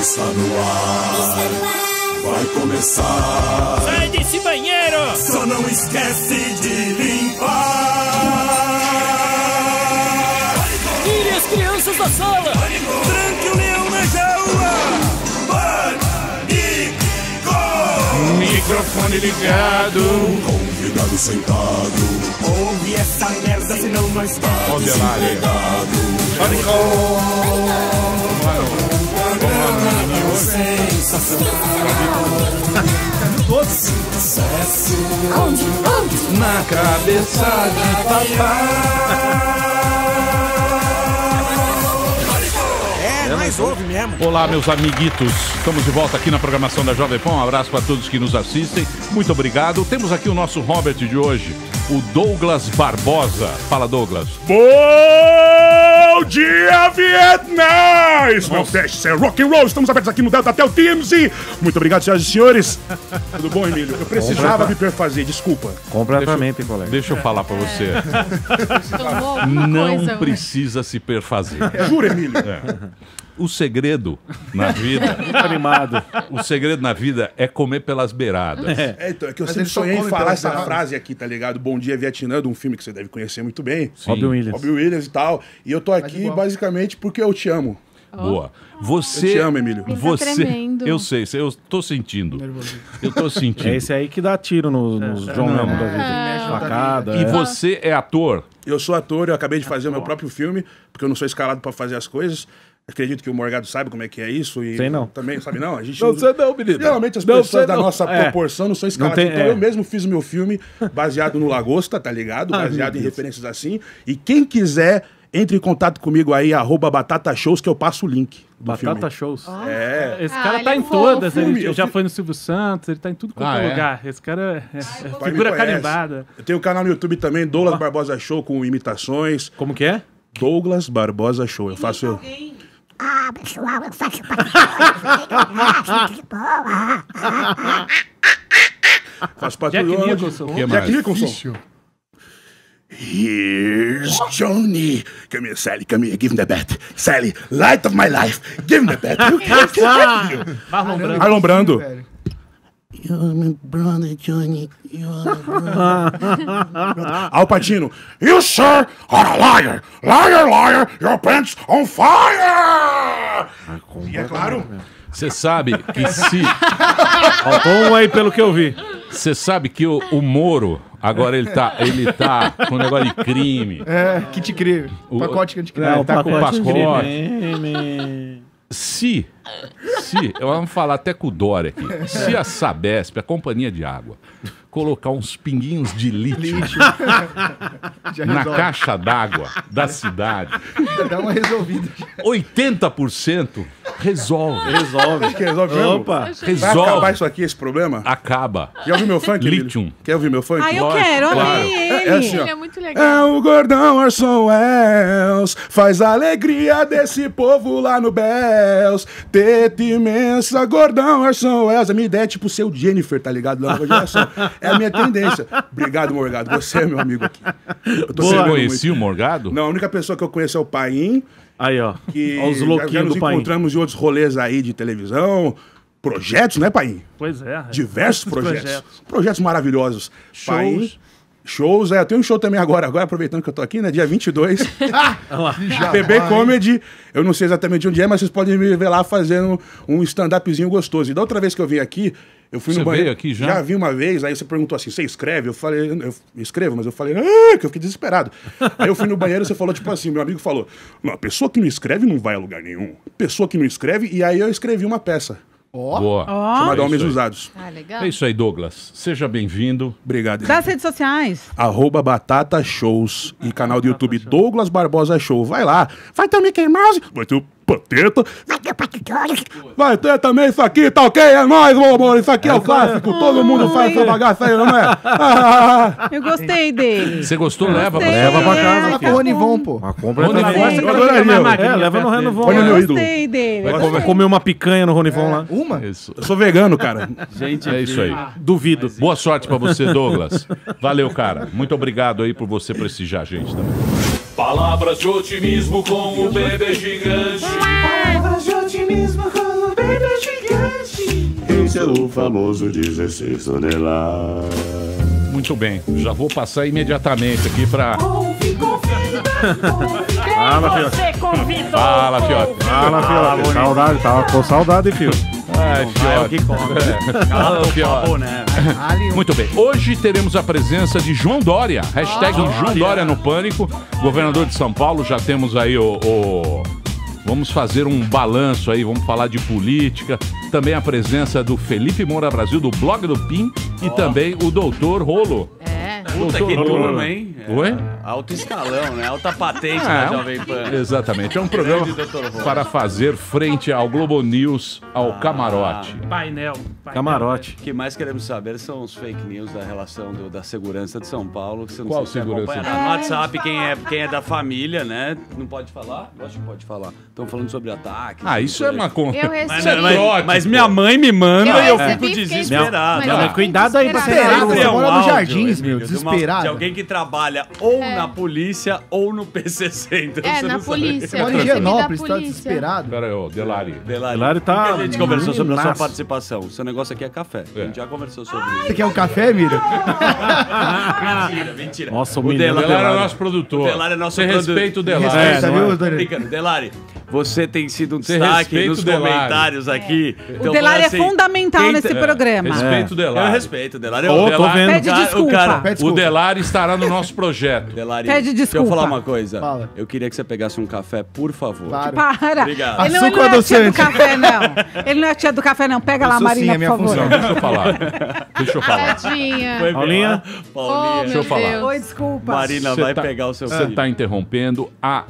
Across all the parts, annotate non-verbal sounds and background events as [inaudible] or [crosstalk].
Está no ar, vai começar. Sai desse banheiro! Só não esquece de limpar. Tire as crianças da sala! Tranque o leão na jaula. Pânico. Microfone ligado. Convidado sentado. Ouve essa merda, senão nós estamos Olha lá, ali. Sucesso. Na cabeça de É, nós ouve mesmo. Olá, meus amiguitos. Estamos de volta aqui na programação da Jovem Pan. Um abraço para todos que nos assistem. Muito obrigado. Temos aqui o nosso Robert de hoje, o Douglas Barbosa. Fala, Douglas. Bom dia, Vietnã! Esse meu teste é rock and roll. Estamos abertos aqui no Delta Tel TMZ. Muito obrigado, senhoras e senhores. Tudo bom, Emílio? Eu precisava me perfazer, desculpa. Completamente, colega. Deixa eu falar para você. Alguma Não coisa, precisa se perfazer. Juro, Emílio. O segredo na vida, [laughs] Animado. o segredo na vida é comer pelas beiradas. É, então, é que eu Mas sempre sonhei em falar essa beiradas. frase aqui, tá ligado? Bom dia, Vietnã, de um filme que você deve conhecer muito bem. Robin Williams. Robbie Williams e tal. E eu tô aqui basicamente porque eu te amo. Boa. Você, Eu te amo, Emílio. Ele tá Você, tremendo. eu sei, eu tô sentindo. Eu tô sentindo. É esse aí que dá tiro no, nos John Não. Lennon da vida. Facada. E é. você é ator? Eu sou ator, eu acabei de fazer o meu próprio filme, porque eu não sou escalado pra fazer as coisas. Acredito que o Morgado sabe como é que é isso. E Sei não. Também sabe não. A gente Não sei não, menino. Geralmente as Não pessoas sei da não. nossa É. proporção não são escaladas. tem- então é. eu mesmo fiz o meu filme baseado no Lagosta, tá ligado? Ai, Baseado em Deus. referências assim. E quem quiser, entre em contato comigo aí, arroba Batata Shows, que eu passo o link do Batata filme. Shows. É. Esse Ah, cara ele tá é em todas, ele Filme, já foi no Silvio Santos, ele tá em tudo quanto Ah, é é? lugar. Esse cara é, é O me figura carimbada. Eu tenho um canal no YouTube também, Douglas Barbosa Show, com imitações. Como que é? Douglas Barbosa Show. Eu faço eu. Ah, pessoal, eu faço [laughs] Faço parte Jack do Nicholson. que mais? Jack Nicholson. Here's Johnny. Come here, Sally. Come here. Give him the bat. Sally, light of my life. Give him the bat. [laughs] Marlon Brando. Marlon Brando. You're my brother, Johnny. You're my brother. [laughs] Al Pacino. You, sir, are a liar. Liar, liar. Your pants on fire. E é claro. Você sabe que se. [laughs] Faltou um aí pelo que eu vi. Você sabe que o, o Moro, agora ele tá, ele tá com um negócio de crime. É, kit crime. O- Pacote que a gente crime. É, tá com pacote de pacote. crime. Se, se, eu vamos falar até com o Dória aqui. Se a Sabesp, a companhia de água, colocar uns pinguinhos de lítio [laughs] na caixa d'água da cidade, [laughs] dá uma resolvida. 80% resolve. Resolve. Que resolve mesmo? Opa. Vai Resolve. acabar isso aqui, esse problema? Acaba. Quer ouvir meu funk? Emílio? Lítio. Quer ouvir meu funk? Ai, eu Lógico, quero, olha claro. É, ele. é assim, ó. Ele é muito É legal. o gordão Orson Welles, faz a alegria desse povo lá no Bells. Teta imensa, gordão Orson Welles. A minha ideia é tipo ser o Jennifer, tá ligado? Da nova geração. É a minha tendência. Obrigado, Morgado. Você é meu amigo aqui. Eu tô Você sabendo conhecia o Morgado? muito. Não, a única pessoa que eu conheço é o Paim, Aí, ó. que Ó os já, já louquinhos nos do pai. encontramos em outros rolês aí de televisão, projetos, né, Paim? Pois é. Diversos Os projetos. projetos. maravilhosos. Shows. Paim, shows, é. Eu tenho um show também agora, agora aproveitando que eu tô aqui, né? Dia 22. [laughs] BB Comedy. Eu não sei exatamente onde é, mas vocês podem me ver lá fazendo um stand-upzinho gostoso. E da outra vez que eu vim aqui, eu fui Você no banheiro. veio aqui já? Já vi uma vez, aí você perguntou assim: você escreve? Eu falei, eu escrevo, mas eu falei, ah, que eu fiquei desesperado. aí eu fui no banheiro você falou, tipo assim, meu amigo falou: Não, a pessoa que não escreve não vai a lugar nenhum. Pessoa que não escreve, e aí eu escrevi uma peça. Boa. Chamada É Homens. Usados. Ah, legal. É isso aí, Douglas. Seja bem-vindo. Obrigado. Das redes sociais. Arroba Batata Shows e canal do YouTube Douglas Barbosa Show. Vai lá. Vai ter o Mickey Mouse. Vai ter o Pateta. Vai ter também isso aqui, tá ok? É nóis, meu amor. Isso aqui é o clássico. Todo mundo faz essa bagaça aí, não é? Ah, [laughs] Eu gostei dele. Você gostou? Leva pra Gostei. Leva pra casa aqui. pro Ronivon, pô. Uma compra eu adoraria. É, leva no Renovon. Olha o meu Eu ídolo. gostei dele. Vai comer- comer uma picanha no Ronivon lá. Uma? Isso. Eu sou vegano, cara. Gente, é isso aí. Duvido. Boa sorte pra você, Douglas. [laughs] Valeu, cara. Muito obrigado aí por você prestigiar a gente também. Palavras de otimismo com o bebê gigante. Palavras de otimismo com o bebê Esse é o famoso 16 toneladas. Muito bem, já vou passar imediatamente aqui pra. Fala, Fiote. Você convidou. Fala, Fiote. Fala, Fiote. Saudade, tava com saudade, Fio. Ai, Fiote. Fala, Fiote. Muito bem. Hoje teremos a presença de João Dória. Hashtag João Dória no Pânico. Governador de São Paulo. Já temos aí o. o- Vamos fazer um balanço aí, vamos falar de política. Também a presença do Felipe Moura Brasil, do blog do PIN. E também o doutor Rolo. É. Puta Doutor que Rolo. turma, hein? É, Oi? Alto escalão, né? Alta patente É, da um- Jovem Pan. Exatamente. É um programa para fazer frente ao Globo News, ao camarote. Painel. painel. Camarote. O que mais queremos saber são os fake news da relação do- da segurança de São Paulo. Que você não Qual se segurança? No WhatsApp, quem é, quem é da família, né? Não pode falar? Eu acho que pode falar. Estão falando sobre ataques. Ah, isso é uma con... Eu Mas, recebi. mas- mas pô. minha mãe me manda Eu e eu fico desesperado. mas Não, mas cuidado aí pra você Sempre é um áudio, Jardins, meu, desesperado. De alguém que trabalha ou É. na polícia ou no PC então É, você na polícia. Você mora em Eu Genópolis, tá desesperado. Pera aí, ô, Delari. Delari, Delari tá o a gente conversou sobre a sua participação. O seu negócio aqui é café. A gente já conversou sobre Você isso. quer um café, Mira? [laughs] Mentira, mentira. Nossa, o o menino O Delari, Delari é Delari. nosso produtor. O Delari é nosso Você produtor. respeita o Delari. Respeita, É, viu, é? Brincando, Delari, você tem sido um Você destaque nos o Delari. comentários aqui. Então, O Delari é fala assim, fundamental quem nesse programa. Respeita o Delari. Eu respeito, o Delari. Ô, o tô Delari, vendo. o Pede cara- desculpa. O cara, Pede O desculpa. Delari estará no nosso projeto. Delari, Pede deixa eu desculpa. falar uma coisa. Fala. Eu queria que você pegasse um café, por favor. Claro. Para. Obrigado. Ele não, ele não é a tia do café, não. [laughs] Ele não é a tia do café, não. Pega lá, Eu sou Marina, sim, é minha por favor. função. Deixa eu falar. Deixa eu falar. Tadinha. Paulinha? ó. Oh, Paulinha. meu eu falar. Deus. Oi, desculpa. Marina Você vai tá- pegar o seu Você está interrompendo. A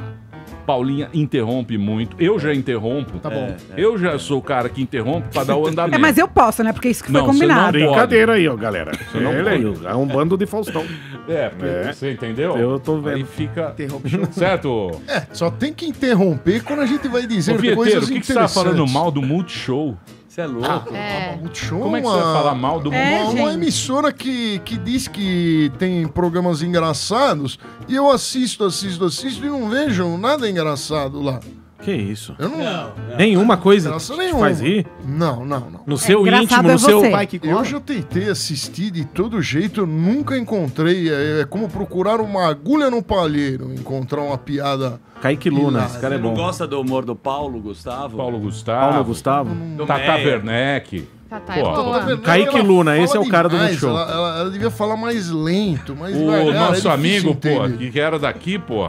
Paulinha interrompe muito. Eu já interrompo. Tá bom. Eu já sou o cara que interrompe para dar o andamento. [laughs] É, mas eu posso, né? Porque isso que foi Não, você combinado. não Brincadeira aí, ó, galera. não Ele aí, é um bando de Faustão. [laughs] É, porque você entendeu? Eu tô Aí vendo. fica... O show. [laughs] Certo? É, só tem que interromper quando a gente vai Ô, dizer Vieteiro, coisas o que, que você tá falando interessantes. mal do Multishow? Você é louco. É. Multishow Como é que você vai falar mal do É, Multishow? uma emissora que, que diz que tem programas engraçados e eu assisto, assisto, assisto e não vejo nada engraçado lá. Que isso? Eu não. Nenhuma coisa Graça te nenhuma. faz rir? Não, não, não. No seu engraçado íntimo, é no seu... você. Vai que Eu já tentei assistir de todo jeito, eu nunca encontrei. É, é como procurar uma agulha no palheiro, encontrar uma piada. Kaique Luna, esse cara é Você não bom. gosta do humor do Paulo Gustavo? Paulo Gustavo. Paulo Gustavo. Tata. Werneck. Tatá é Pô, boa. Kaique Luna, esse é o cara do demais, Multishow. Ela, ela- ela devia falar mais lento, mais O devagar, é nosso difícil amigo, pô, entender. que era daqui, pô.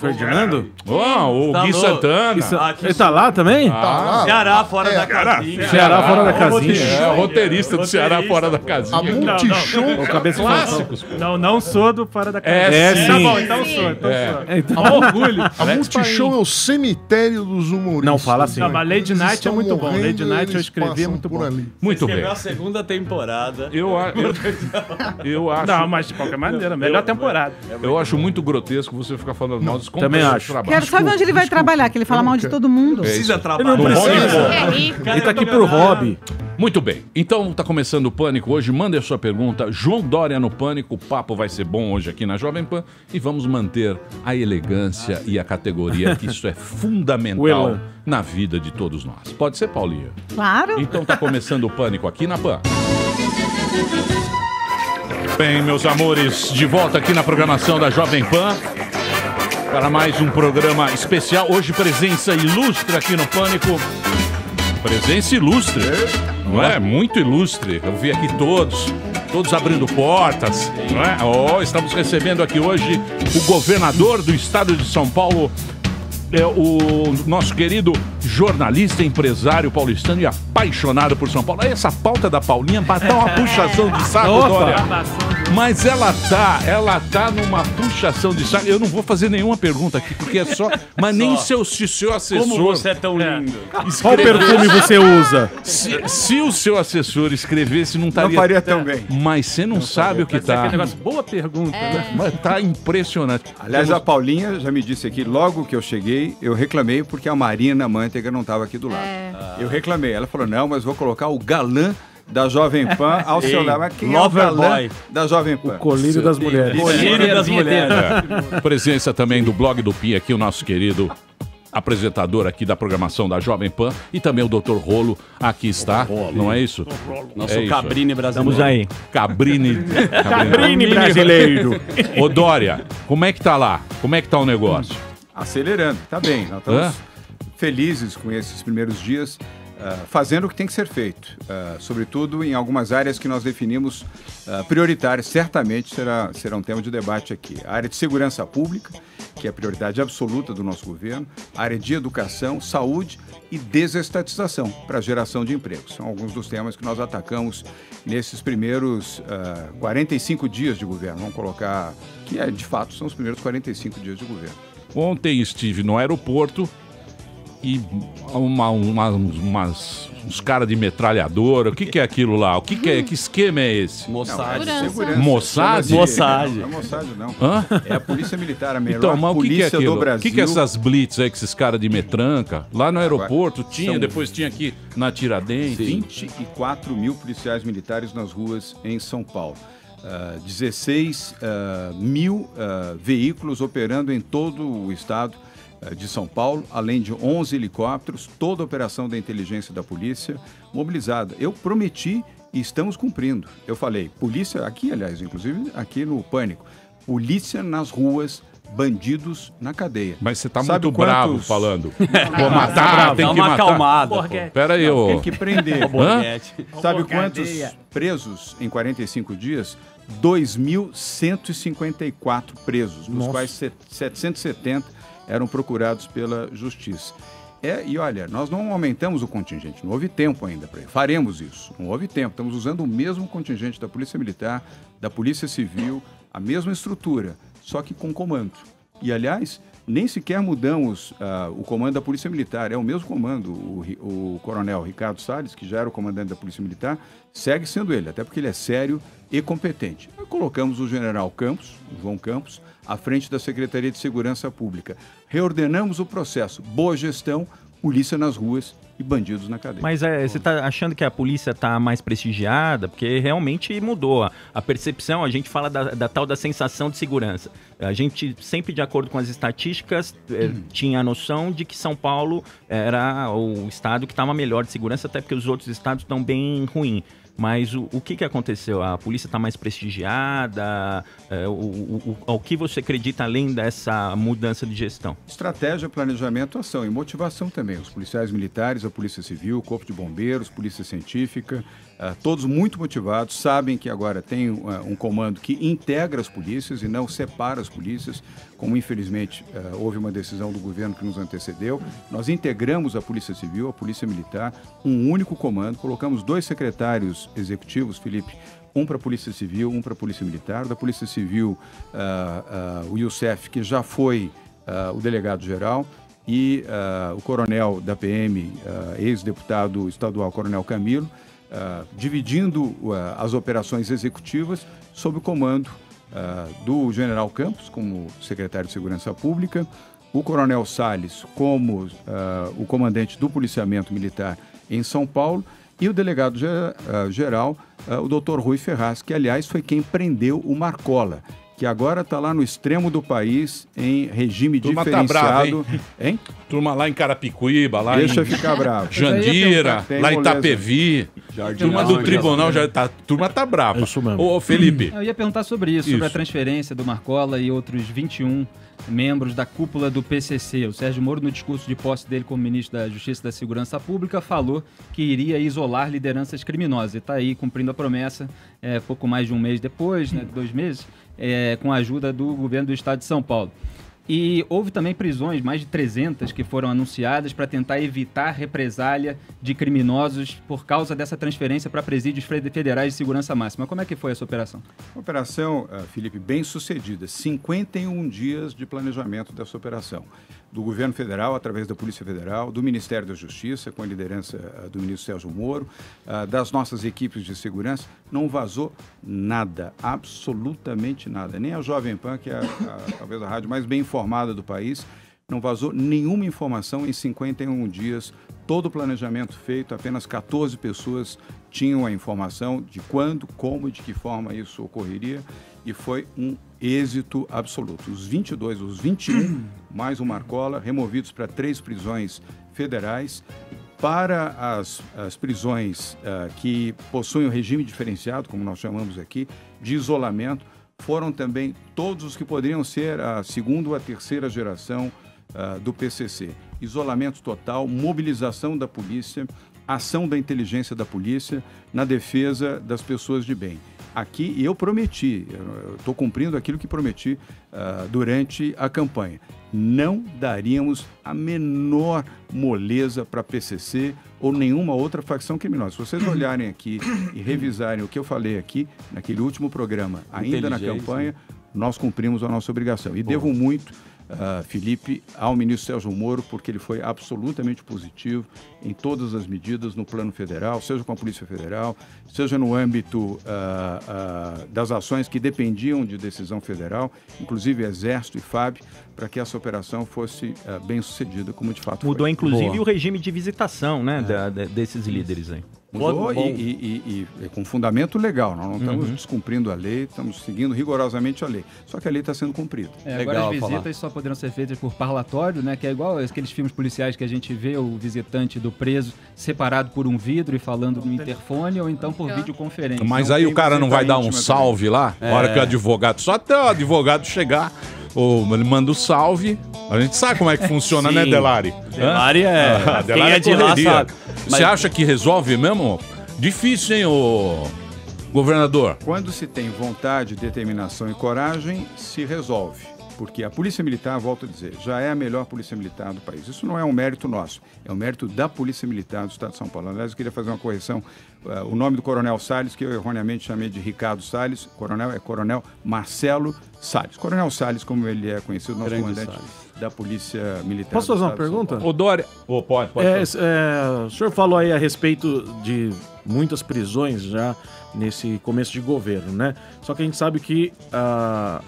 Ferdinando? Ó, o Tá Gui louco. Santana. Isso- Ah, que Ele tá lá também? Tá lá. Ceará fora É, da casinha. Ceará fora da casinha. É, o roteirista do Ceará Roteirista, fora da casinha. A Multishow. O cabeça. Clássicos. Não, não sou do Fora da Casa. É, É, Tá sim. bom, então sou, então É. sou. É, então- orgulho. A Multishow é o cemitério dos humoristas. Não, fala assim. Não, mas Lady Eles Night é estão muito bom. morrendo, Lady Night eu eles escrevi, é passam muito por bom. ali. Muito bem. Escreveu a segunda temporada. Eu, a- eu, eu acho, Não, mas de qualquer maneira, melhor temporada. eu acho muito grotesco você ficar falando mal dos Também acho. de trabalho. Quero saber onde ele vai trabalhar, que ele fala mal de todo mundo. Precisa Ele trabalhar. não precisa. É rico. Ele tá aqui pro hobby. Muito bem. Então tá começando o Pânico hoje. Mande a sua pergunta. João Dória no Pânico. O papo vai ser bom hoje aqui na Jovem Pan. E vamos manter a elegância e a categoria, que isso é [laughs] fundamental. Na vida de todos nós. Pode ser, Paulinha? Claro. Então tá começando o Pânico aqui na Pan. Bem, meus amores, de volta aqui na programação da Jovem Pan. Para mais um programa especial. Hoje, presença ilustre aqui no Pânico. Presença ilustre, não é? Muito ilustre. Eu vi aqui todos, todos abrindo portas, não é? Oh, estamos recebendo aqui hoje o governador do estado de São Paulo, é o nosso querido jornalista, empresário paulistano e apaixonado por São Paulo. Aí Essa pauta da Paulinha bateu uma [laughs] puxação de saco! Dória. Mas ela tá, ela tá numa puxação de saco. Eu não vou fazer nenhuma pergunta aqui, porque é só. Mas nem seu, se o seu assessor. Como você é tão lindo. Qual perfume você usa? Se, se o seu assessor escrevesse, não estaria. faria tão bem. Mas você não sabe o que Mas é tá. negócio, boa pergunta, né? Mas tá impressionante. Aliás, a Paulinha já me disse aqui, logo que eu cheguei, eu reclamei porque a Marina Manteiga não estava aqui do lado. Eu reclamei. Ela falou, não, mas vou colocar o galã da Jovem Pan ao [laughs] seu Ei, lado. Mas quem é o lover galã boy. da Jovem Pan? Colírio das mulheres. Colírio das mulheres. É. Presença também do blog do Pi aqui, o nosso querido apresentador aqui da programação da Jovem Pan, e também o Dr. Rolo aqui está, não é isso? Nosso É isso. Cabrini brasileiro. Estamos aí. Cabrini. [laughs] Cabrini brasileiro. Ô Dória, como é que tá lá? Como é que tá o negócio? Acelerando, tá bem. Nós estamos felizes com esses primeiros dias, ah, fazendo o que tem que ser feito. Ah, sobretudo em algumas áreas que nós definimos ah, prioritárias, certamente será, será um tema de debate aqui. A área de segurança pública, que é a prioridade absoluta do nosso governo, a área de educação, saúde e desestatização para a geração de empregos. São alguns dos temas que nós atacamos nesses primeiros ah, 45 dias de governo. Vamos colocar que, é, de fato, são os primeiros 45 dias de governo. Ontem estive no aeroporto e uma, uma- umas, uns caras de metralhadora. O que, que é aquilo lá? O que, que é? Que esquema é esse? Mossad. Não, é segurança. Mossad? Chama-se- Mossad. Não, é Mossad, não. Hã? É a Polícia Militar, a melhor Então, mas o que, que é polícia aquilo? do O Brasil. que, que é essas blitz aí, que esses caras de metranca? Lá no aeroporto tinha, são- depois tinha aqui na Tiradentes. 24 mil policiais militares nas ruas em São Paulo. Ah, 16 ah, mil ah, veículos operando em todo o estado ah, de São Paulo, além de 11 helicópteros, toda a operação da inteligência da polícia mobilizada. Eu prometi e estamos cumprindo. Eu falei, polícia, aqui aliás, inclusive aqui no Pânico, polícia nas ruas, bandidos na cadeia. Mas você tá Sabe muito bravo quantos- falando. [laughs] Não, Vou matar, tem Dá que uma matar. acalmada. Pera aí, ô. Tem que prender. [laughs] Sabe quantos presos em 45 dias? 2.154 presos, dos Nossa. quais set- 770 eram procurados pela Justiça. É, e olha, nós não aumentamos o contingente, não houve tempo ainda para Faremos isso, não houve tempo. Estamos usando o mesmo contingente da Polícia Militar, da Polícia Civil, a mesma estrutura, só que com comando. E, aliás, nem sequer mudamos ah, o comando da Polícia Militar. É o mesmo comando. O, o coronel Ricardo Salles, que já era o comandante da Polícia Militar, segue sendo ele, até porque ele é sério e competente. Nós colocamos o general Campos, o João Campos, à frente da Secretaria de Segurança Pública. Reordenamos o processo. Boa gestão, polícia nas ruas e bandidos na cadeia. Mas é, você está achando que a polícia está mais prestigiada? Porque realmente mudou. A, percepção, a gente fala da, da tal da sensação de segurança. A gente, sempre de acordo com as estatísticas, eh, tinha a noção de que São Paulo era o estado que estava melhor de segurança, até porque os outros estados estão bem ruins. Mas o, o que, que aconteceu? A polícia está mais prestigiada? É, o, o, o, que você acredita além dessa mudança de gestão? Estratégia, planejamento, ação e motivação também. Os policiais militares, a Polícia Civil, o Corpo de Bombeiros, Polícia Científica, ah, todos muito motivados, sabem que agora tem ah, um comando que integra as polícias e não separa as polícias, como infelizmente ah, houve uma decisão do governo que nos antecedeu. Nós integramos a Polícia Civil, a Polícia Militar, um único comando, colocamos dois secretários executivos, Felipe, um para a Polícia Civil, um para a Polícia Militar. Da Polícia Civil, o Youssef, que já foi o delegado-geral, e o coronel da PM, ex-deputado estadual, Coronel Camilo, ah, dividindo ah, as operações executivas sob o comando ah, do General Campos, como secretário de Segurança Pública, o Coronel Salles como o comandante do policiamento militar em São Paulo e o delegado ge- geral, o doutor Rui Ferraz, que aliás foi quem prendeu o Marcola, que agora está lá no extremo do país em regime Turma tá brava, diferenciado. hein? Turma lá em Carapicuíba, lá Deixa em ficar bravo. Jandira, Tem lá em. Itapevi. Jardim turma do tribunal já tá, turma tá brava. Isso mesmo. Ô, Felipe, Eu ia perguntar sobre isso, sobre a Isso. transferência do Marcola e outros 21 membros da cúpula do PCC. O Sérgio Moro, no discurso de posse dele como ministro da Justiça e da Segurança Pública, falou que iria isolar lideranças criminosas. E está aí cumprindo a promessa, é, pouco mais de um mês depois, né, dois meses, é, com a ajuda do governo do estado de São Paulo. E houve também prisões, mais de 300, que foram anunciadas para tentar evitar represália de criminosos por causa dessa transferência para presídios fe- federais de segurança máxima. Como é que foi essa operação? Operação, ah, Felipe, bem sucedida. 51 dias de planejamento dessa operação. Do governo federal, através da Polícia Federal, do Ministério da Justiça, com a liderança ah, do ministro Sérgio Moro, ah, das nossas equipes de segurança, não vazou nada, absolutamente nada. Nem a Jovem Pan, que é a- a- talvez a rádio mais bem informada do país, não vazou nenhuma informação em 51 dias. Todo o planejamento feito, apenas 14 pessoas tinham a informação de quando, como e de que forma isso ocorreria e foi um êxito absoluto. Os 22, os 21 [clears throat] mais um Marcola, removidos para três prisões federais. Para as, as prisões ah, que possuem o regime diferenciado, como nós chamamos aqui, de isolamento, foram também todos os que poderiam ser a segunda ou a terceira geração ah, do PCC. Isolamento total, mobilização da polícia, ação da inteligência da polícia na defesa das pessoas de bem. Aqui eu prometi, estou cumprindo aquilo que prometi ah, durante a campanha. Não daríamos a menor moleza para PCC ou nenhuma outra facção criminosa. Se vocês olharem aqui e revisarem o que eu falei aqui naquele último programa, ainda na campanha, nós cumprimos a nossa obrigação. E devo muito, ah, Felipe, ao ministro Sérgio Moro, porque ele foi absolutamente positivo em todas as medidas no plano federal, seja com a Polícia Federal, seja no âmbito ah, ah, das ações que dependiam de decisão federal, inclusive Exército e FAB, para que essa operação fosse bem sucedida, como de fato Mudou foi. inclusive Boa. o regime de visitação, né, da- da- desses líderes aí. Mudou e, e- e- e com fundamento legal. Nós não estamos Uhum. descumprindo a lei, estamos seguindo rigorosamente a lei. Só que a lei está sendo cumprida. É, agora as visitas só poderão ser feitas por parlatório, né? Que é igual aqueles filmes policiais que a gente vê o visitante do preso separado por um vidro e falando no interfone ou então por videoconferência. Mas aí o cara não vai dar um salve lá, na hora que o advogado. Só até o advogado chegar, ou ele manda o salve. A gente sabe como é que funciona, né, [laughs] Delari? Delari Hã? é- Ah, quem é de lá sabe. Você Mas- acha que resolve mesmo? Difícil, hein, ô governador? Quando se tem vontade, determinação e coragem, se resolve. Porque a Polícia Militar, volto a dizer, já é a melhor Polícia Militar do país. Isso não é um mérito nosso, é um mérito da Polícia Militar do Estado de São Paulo. Aliás, eu queria fazer uma correção. Uh, o nome do Coronel Salles, que eu erroneamente chamei de Ricardo Salles, coronel é Coronel Marcelo Salles. Coronel Salles, como ele é conhecido, nosso Grande comandante da Polícia Militar Posso fazer uma pergunta? Ô, Dória. Ô, pode, pode. É, é, o senhor falou aí a respeito de muitas prisões já nesse começo de governo, né? Só que a gente sabe que ah,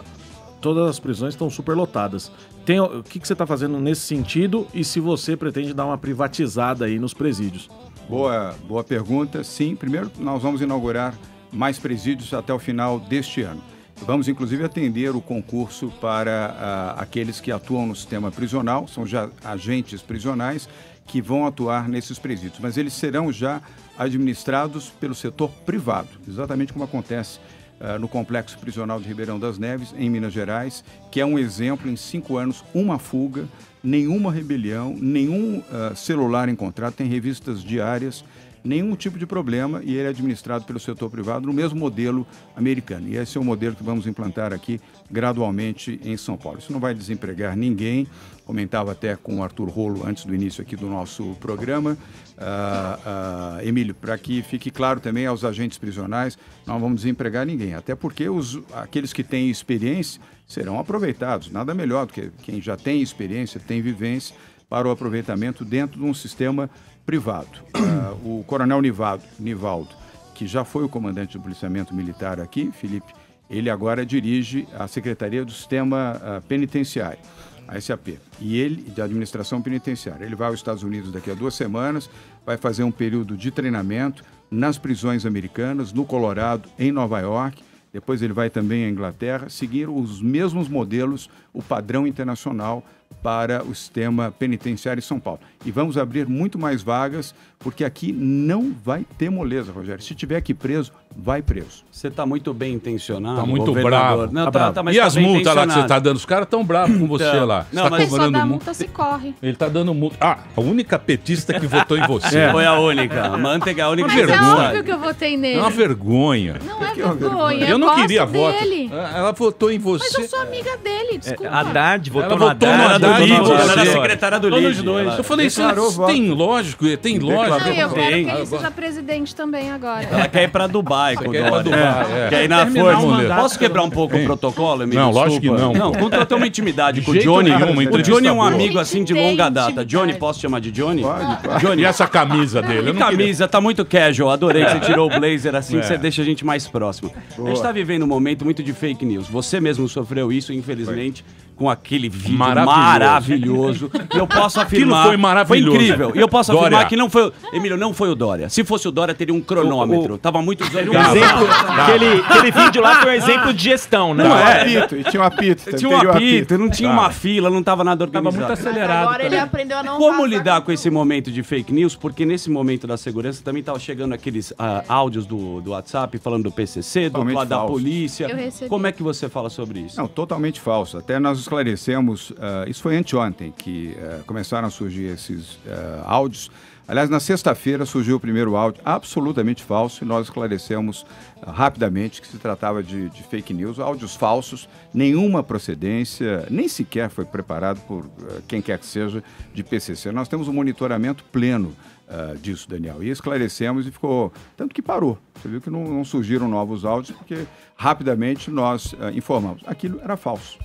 todas as prisões estão superlotadas. Tem, o que, que você está fazendo nesse sentido e se você pretende dar uma privatizada aí nos presídios? Boa, boa pergunta. Sim, primeiro nós vamos inaugurar mais presídios até o final deste ano. Vamos, inclusive, atender o concurso para ah, aqueles que atuam no sistema prisional, são já agentes prisionais que vão atuar nesses presídios, mas eles serão já administrados pelo setor privado, exatamente como acontece ah, no Complexo Prisional de Ribeirão das Neves, em Minas Gerais, que é um exemplo em cinco anos, uma fuga, nenhuma rebelião, nenhum ah, celular encontrado, tem revistas diárias, nenhum tipo de problema e ele é administrado pelo setor privado no mesmo modelo americano. E esse é o modelo que vamos implantar aqui gradualmente em São Paulo. Isso não vai desempregar ninguém. Comentava até com o Arthur Rolo antes do início aqui do nosso programa. Ah, ah, Emílio, para que fique claro também aos agentes prisionais, não vamos desempregar ninguém. Até porque os, aqueles que têm experiência serão aproveitados. Nada melhor do que quem já tem experiência, tem vivência, para o aproveitamento dentro de um sistema privado. Ah, o coronel Nivado, Nivaldo, que já foi o comandante do policiamento militar aqui, Felipe, ele agora dirige a Secretaria do Sistema Penitenciário, a SAP, e ele, de Administração Penitenciária. Ele vai aos Estados Unidos daqui a duas semanas, vai fazer um período de treinamento nas prisões americanas, no Colorado, em Nova York, depois ele vai também à Inglaterra, seguir os mesmos modelos, o padrão internacional para o sistema penitenciário em São Paulo. E vamos abrir muito mais vagas, porque aqui não vai ter moleza, Rogério. Se tiver aqui preso, vai preso. Você está muito bem intencionado. Tá muito bravo. Não, Tá tá, bravo. tá, e tá as multas lá que você intencionado. tá dando? Os caras tão bravos com você Então, lá. Você não, tá mas- cobrando da multa. multa se corre. Ele tá dando multa. Ah, a única petista que votou em [laughs] você. É. Foi a única. A Manteiga é a única Mas é vergonha. óbvio que eu votei É nele. uma vergonha. Não é vergonha. Eu não gosto queria voto. dele. Ela votou em você. Mas eu sou amiga dele, desculpa. Haddad votou Ela no votou no Haddad. Haddad, votou no ela Haddad. era secretária do. Ela Eu falei, isso tem lógico, tem Não, lógico. eu quero que ele seja presidente também agora. Ela quer ir pra Dubai com o quer ir pra Dória. Dubai, é. Quer ir na o força. Posso quebrar um pouco o protocolo, Emílio? Não, lógico que Desculpa. não. Não, eu tenho uma intimidade De com o Johnny. o Johnny é um amigo assim de longa data. Johnny, posso chamar de Johnny? Pode, pode. Johnny, E essa camisa dele? Que camisa, tá muito casual. Adorei que você tirou o blazer assim, É. você deixa a gente mais próximo. A gente tá vivendo um momento muito de fake news. Você mesmo sofreu isso, infelizmente, com aquele vídeo Maravilhoso. maravilhoso. E eu posso [laughs] Aquilo afirmar. foi maravilhoso. Foi incrível. E eu posso Dória. afirmar que não foi. o- Emílio, não foi o Dória. Se fosse o Dória, teria um cronômetro. Tava muito Um zangado. exemplo, aquele, aquele vídeo lá foi um exemplo de gestão, né? Não é. apito, e tinha um apito. Tinha um teria o apito, não tinha Tá. uma fila, não tava nada Tava organizado. muito acelerado. Agora ele aprendeu a não Como lidar com esse momento de fake news? Porque nesse momento da segurança também tava chegando aqueles ah, áudios do, do WhatsApp falando do PCC, do lado da polícia. Como é que você fala sobre isso? Não, totalmente falso. Até nós esclarecemos, ah, isso foi anteontem que ah, começaram a surgir esses ah, áudios. Aliás, na sexta-feira surgiu o primeiro áudio absolutamente falso e nós esclarecemos rapidamente que se tratava de, de fake news, áudios falsos, nenhuma procedência, nem sequer foi preparado por quem quer que seja de PCC. Nós temos um monitoramento pleno ah, disso, Daniel, e esclarecemos e ficou, tanto que parou. Você viu que não, não surgiram novos áudios porque rapidamente nós ah, informamos. Aquilo era falso.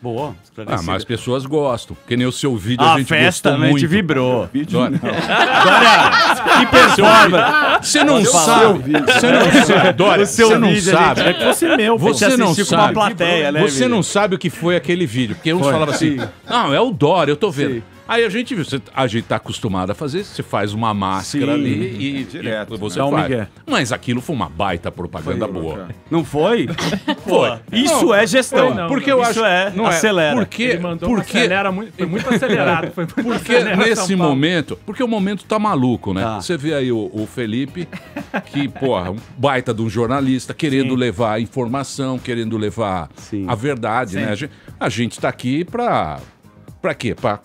Boa, Ah, mas as pessoas gostam. Que nem o seu vídeo A a gente festa, gostou né, a gente muito. vibrou. Vídeo Dória. que performance! Você não sabe. Você não sabe. Dória, você não vídeo, sabe. é que fosse meu, pô. Você não com uma sabe. plateia, né, Você não sabe o que foi aquele vídeo. Porque uns falavam assim: Sim. não, é o Dória, eu tô vendo. Sim. Aí a gente viu, você- a gente tá acostumado a fazer, você faz uma máscara Sim. ali e, Direto, e você Dá um faz. Mas aquilo foi uma baita propaganda boa. Não foi? [laughs] Foi. Isso Não, é gestão. foi não. Porque eu Isso acho. é, não acelera. Porque, Ele mandou porque, acelera muito, foi muito acelerado. Foi muito porque nesse momento. Porque o momento tá maluco, né? Tá. Você vê aí o, o Felipe, que, porra, um baita de um jornalista, querendo levar a informação, querendo levar Sim. a verdade, né? A gente, a gente tá aqui pra. Pra quê? Pra.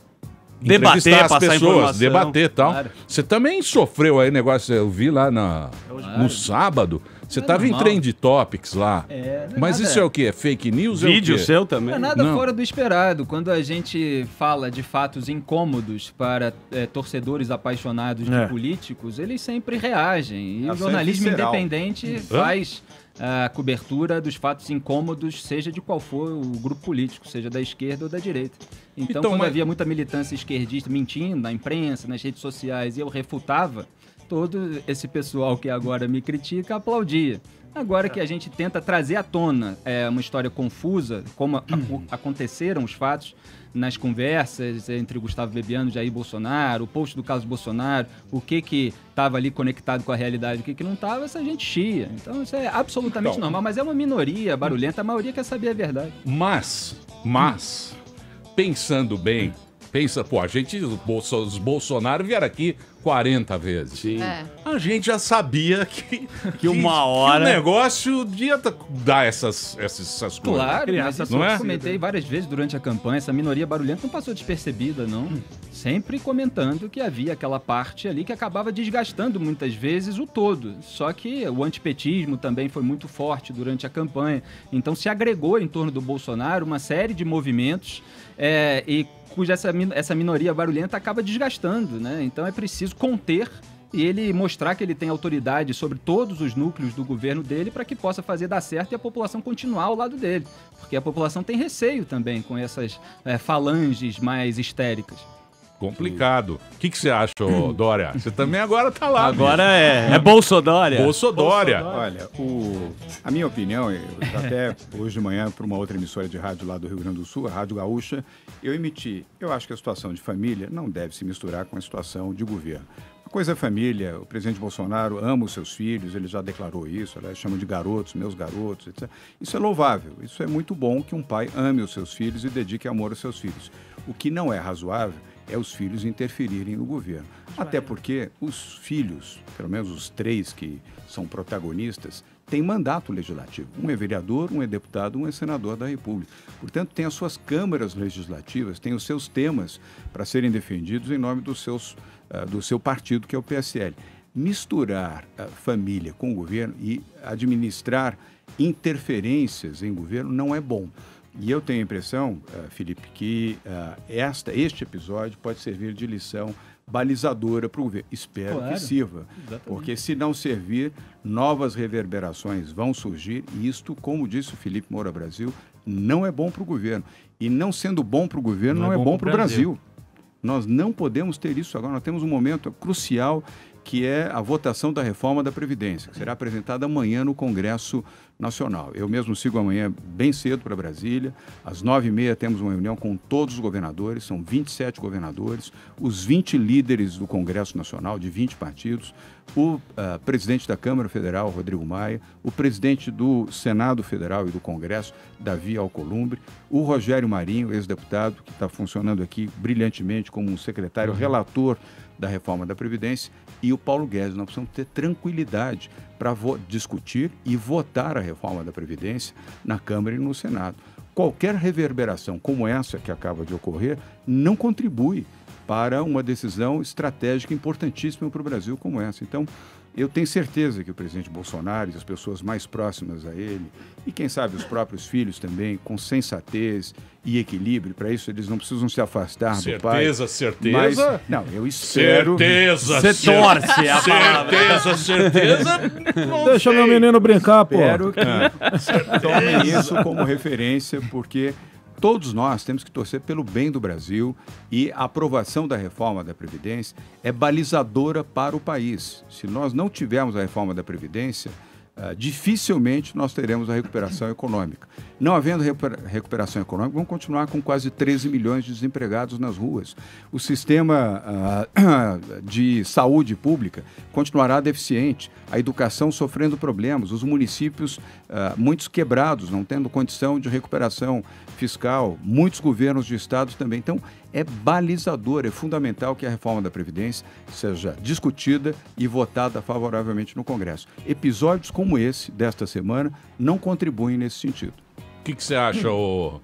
Debater, as passar pessoas, debater e tal. Claro. Você também sofreu aí negócio, eu vi lá na, no sábado, você tava em normal. Trend Topics lá. É, não é Mas nada. isso é o quê? É fake news? é o Vídeo quê? seu Não também? é nada Não. fora do esperado. Quando a gente fala de fatos incômodos para eh, torcedores apaixonados de É. políticos, eles sempre reagem. E o jornalismo visceral. independente faz a cobertura dos fatos incômodos, seja de qual for o grupo político, seja da esquerda ou da direita. Então, Então, quando mas- havia muita militância esquerdista mentindo na imprensa, nas redes sociais, e eu refutava, todo esse pessoal que agora me critica aplaudia. Agora que a gente tenta trazer à tona é, uma história confusa, como a- [clears throat] aconteceram os fatos nas conversas entre Gustavo Bebiano e Jair Bolsonaro, o post do Carlos Bolsonaro, o que que estava ali conectado com a realidade, o que que não estava, essa gente chia. Então isso é absolutamente Então. normal, mas é uma minoria barulhenta, a maioria quer saber a verdade. Mas, mas, pensando bem, pensa, pô, a gente, os, Bolso, os Bolsonaro vieram aqui 40 vezes. Sim. É. A gente já sabia que, Que uma hora- que o negócio ia dar essas, essas, essas coisas. Claro, mas essa isso não é? eu comentei várias vezes durante a campanha, essa minoria barulhenta não passou despercebida, não. Sempre comentando que havia aquela parte ali que acabava desgastando muitas vezes o todo. Só que o antipetismo também foi muito forte durante a campanha. Então se agregou em torno do Bolsonaro uma série de movimentos é, e cuja essa, essa minoria barulhenta acaba desgastando, né? Então é preciso conter e ele mostrar que ele tem autoridade sobre todos os núcleos do governo dele para que possa fazer dar certo e a população continuar ao lado dele. Porque a população tem receio também com essas é, falanges mais histéricas. Complicado. O que, que você acha, ô, Dória? Você também agora tá lá. Agora é, é Bolsodória. Bolsodória. Olha, o, a minha opinião, eu até [laughs] hoje de manhã, para uma outra emissora de rádio lá do Rio Grande do Sul, a Rádio Gaúcha, eu emiti. Eu acho que a situação de família não deve se misturar com a situação de governo. A coisa é família, o presidente Bolsonaro ama os seus filhos, ele já declarou isso, aliás, chama de garotos, meus garotos, etc. Isso é louvável, isso é muito bom que um pai ame os seus filhos e dedique amor aos seus filhos. O que não é razoável é os filhos interferirem no governo. Até porque os filhos, pelo menos os três que são protagonistas, têm mandato legislativo. Um é vereador, um é deputado, um é senador da República. Portanto, tem as suas câmaras legislativas, tem os seus temas para serem defendidos em nome dos seus, ah, do seu partido, que é o PSL. Misturar a família com o governo e administrar interferências em governo não é bom. E eu tenho a impressão, ah, Felipe, que ah, esta, este episódio pode servir de lição balizadora para o governo. Espero Claro, que sirva, porque se não servir, novas reverberações vão surgir e isto, como disse o Felipe Moura Brasil, não é bom para o governo. E não sendo bom para o governo, não, é bom para o Brasil. Nós não podemos ter isso agora. Nós temos um momento crucial que é a votação da reforma da Previdência, que será apresentada amanhã no Congresso Nacional. Eu mesmo sigo amanhã bem cedo para Brasília. Às nove e meia temos uma reunião com todos os governadores, são 27 governadores, os 20 líderes do Congresso Nacional, de 20 partidos, o ah, presidente da Câmara Federal, Rodrigo Maia, o presidente do Senado Federal e do Congresso, Davi Alcolumbre, o Rogério Marinho, ex-deputado, que está funcionando aqui brilhantemente como um secretário relator da reforma da Previdência, e o Paulo Guedes. Nós precisamos ter tranquilidade para discutir e votar a reforma da Previdência na Câmara e no Senado. Qualquer reverberação como essa que acaba de ocorrer não contribui para uma decisão estratégica importantíssima para o Brasil como essa. Então, eu tenho certeza que o presidente Bolsonaro e as pessoas mais próximas a ele, e quem sabe os próprios filhos também, com sensatez e equilíbrio, para isso eles não precisam se afastar do pai. Certeza, certeza. Mas, não, eu espero. Certeza, Você torce a palavra. Certeza, certeza. não Deixa sei. meu menino brincar, pô. Espero que tomem isso como referência, porque todos nós temos que torcer pelo bem do Brasil e a aprovação da reforma da Previdência é balizadora para o país. Se nós não tivermos a reforma da Previdência, ah, dificilmente nós teremos a recuperação econômica. Não havendo recupera- recuperação econômica, vamos continuar com quase 13 milhões de desempregados nas ruas. O sistema ah, [clears throat] de saúde pública continuará deficiente, a educação sofrendo problemas, os municípios ah, muitos quebrados, não tendo condição de recuperação fiscal, muitos governos de estados também. Então, é balizador, é fundamental que a reforma da Previdência seja discutida e votada favoravelmente no Congresso. Episódios como esse desta semana não contribuem nesse sentido. O que, que você acha, ô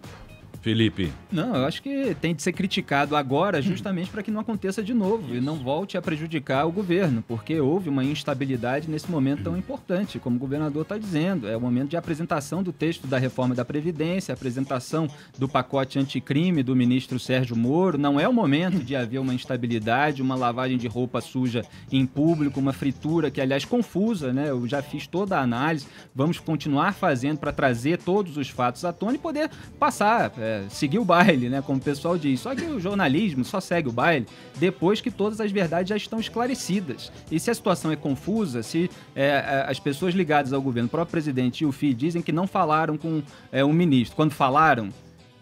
Felipe? Não, eu acho que tem de ser criticado agora justamente para que não aconteça de novo e não volte a prejudicar o governo, porque houve uma instabilidade nesse momento tão importante, como o governador está dizendo. É o momento de apresentação do texto da reforma da Previdência, apresentação do pacote anticrime do ministro Sérgio Moro. Não é o momento de haver uma instabilidade, uma lavagem de roupa suja em público, uma fritura que, aliás, confusa, né? Eu já fiz toda a análise. Vamos continuar fazendo para trazer todos os fatos à tona e poder passar, é, seguir o baile, né? Como o pessoal diz. Só que o jornalismo só segue o baile depois que todas as verdades já estão esclarecidas. E se a situação é confusa, se é, é, as pessoas ligadas ao governo, o próprio presidente e o FI, dizem que não falaram com é, o ministro. Quando falaram,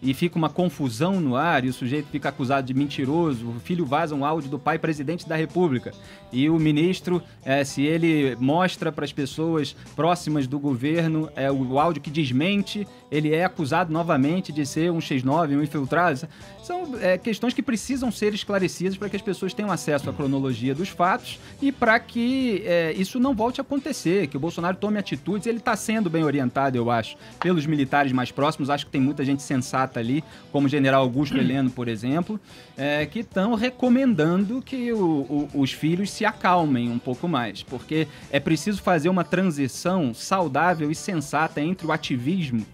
e fica uma confusão no ar e o sujeito fica acusado de mentiroso, o filho vaza um áudio do pai presidente da República e o ministro, eh, se ele mostra para as pessoas próximas do governo o, o áudio que desmente, ele é acusado novamente de ser um X9, um infiltrado. São eh, questões que precisam ser esclarecidas para que as pessoas tenham acesso à cronologia dos fatos e para que eh, isso não volte a acontecer, que o Bolsonaro tome atitudes. Ele está sendo bem orientado, eu acho, pelos militares mais próximos. Acho que tem muita gente sensata ali, como o general Augusto Heleno, por exemplo, é, que estão recomendando que o- o- os filhos se acalmem um pouco mais, porque é preciso fazer uma transição saudável e sensata entre o ativismo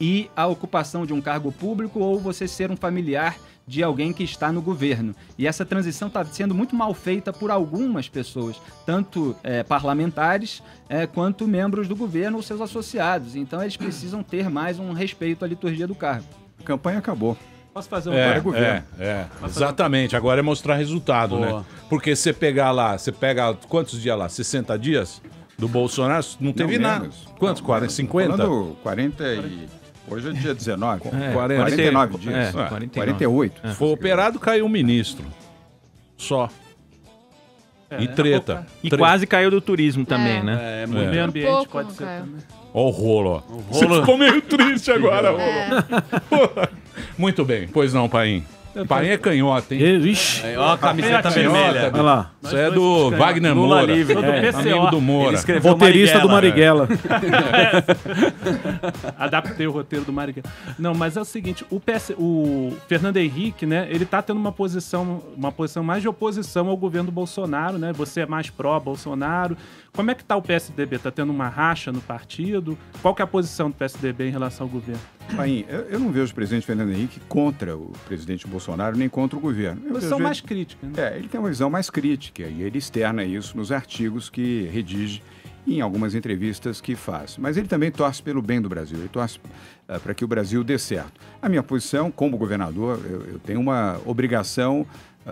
e a ocupação de um cargo público ou você ser um familiar de alguém que está no governo. E essa transição está sendo muito mal feita por algumas pessoas, tanto eh, parlamentares eh, quanto membros do governo ou seus associados. Então eles precisam ter mais um respeito à liturgia do cargo. A campanha acabou. Posso fazer um É, Agora é governo. é, é. exatamente. Agora é mostrar resultado, Boa. né? Porque você pegar lá, você pega quantos dias lá? 60 dias do Bolsonaro, não teve nada. menos. Quantos? 40, 50? Falando 40 e... Hoje é dia 19. É, 49 40, dias. é, É, 49. 48. Se for operado, caiu um ministro. Só. É, e treta. E Tre- quase caiu do turismo também, É, né? é, muito É. meio ambiente pouco pode não ser caiu. também. Ó o rolo, ó. rolo- Você ficou meio triste agora, rolo. É. Muito bem. Pois não, Paim. Paim é canhota, hein? E, Vixe. Aí, ó, a camiseta vermelha. Olha lá. Isso é do Wagner Lula Moura. livre. Sou do É, PCO. amigo do Moura. Roteirista do Marighella. Marighella. [laughs] Adaptei o roteiro do Marighella. Não, mas é o seguinte, o, PS, o Fernando Henrique, né, ele tá tendo uma posição, uma posição mais de oposição ao governo Bolsonaro, né? Você é mais pró-Bolsonaro. Como é que tá o PSDB? Tá tendo uma racha no partido? Qual que é a posição do PSDB em relação ao governo? Paim, eu, eu não vejo o presidente Fernando Henrique contra o presidente Bolsonaro, nem contra o governo. Eu Posição mais ele- crítica, né? É, ele tem uma visão mais crítica e ele externa isso nos artigos que redige e em algumas entrevistas que faz. Mas ele também torce pelo bem do Brasil, ele torce ah, para que o Brasil dê certo. A minha posição, como governador, eu, eu tenho uma obrigação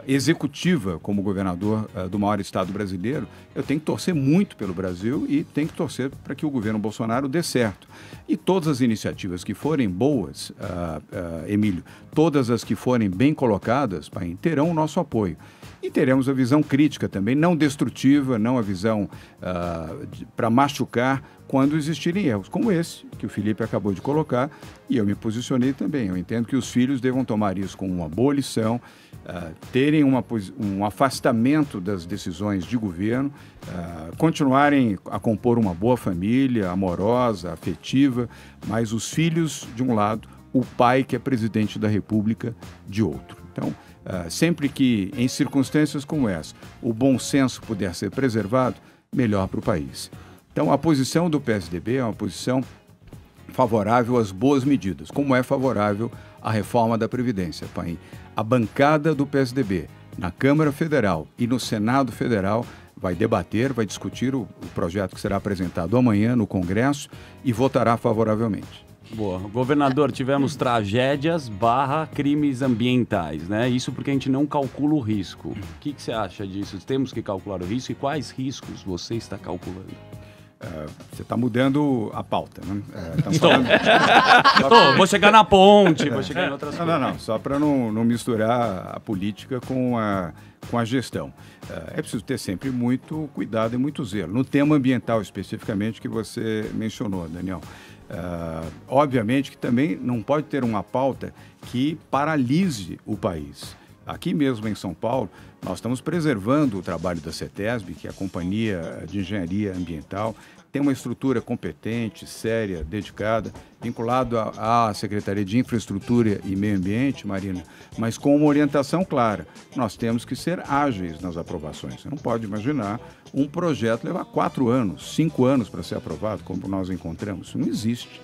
executiva como governador ah, do maior estado brasileiro, eu tenho que torcer muito pelo Brasil e tenho que torcer para que o governo Bolsonaro dê certo. E todas as iniciativas que forem boas, ah, ah, Emílio, todas as que forem bem colocadas, Paim, terão o nosso apoio. E teremos a visão crítica também, não destrutiva, não a visão para machucar quando existirem erros, como esse que o Felipe acabou de colocar, e eu me posicionei também. Eu entendo que os filhos devam tomar isso como uma boa lição, ah, terem uma, um afastamento das decisões de governo, ah, continuarem a compor uma boa família, amorosa, afetiva, mas os filhos de um lado, o pai que é presidente da República de outro. Então, ah, sempre que em circunstâncias como essa o bom senso puder ser preservado, melhor para o país. Então, a posição do PSDB é uma posição favorável às boas medidas, como é favorável à reforma da Previdência, Paim. A bancada do PSDB na Câmara Federal e no Senado Federal vai debater, vai discutir o, o projeto que será apresentado amanhã no Congresso e votará favoravelmente. Boa. Governador, tivemos tragédias barra crimes ambientais, né? Isso porque a gente não calcula o risco. O que, que você acha disso? Temos que calcular o risco e quais riscos você está calculando? Ah, você está mudando a pauta, né? É, estamos Tô. falando- [laughs] Tô, vou chegar na ponte, vou chegar em outras não, não, não, só para não, não misturar a política com a, com a gestão. É preciso ter sempre muito cuidado e muito zelo. No tema ambiental, especificamente, que você mencionou, Daniel. Obviamente que também não pode ter uma pauta que paralise o país. Aqui mesmo em São Paulo, nós estamos preservando o trabalho da CETESB, que é a Companhia de Engenharia Ambiental, tem uma estrutura competente, séria, dedicada, vinculado à Secretaria de Infraestrutura e Meio Ambiente, Marina, mas com uma orientação clara. Nós temos que ser ágeis nas aprovações. Você não pode imaginar um projeto levar quatro anos, cinco anos para ser aprovado, como nós encontramos. Isso não existe.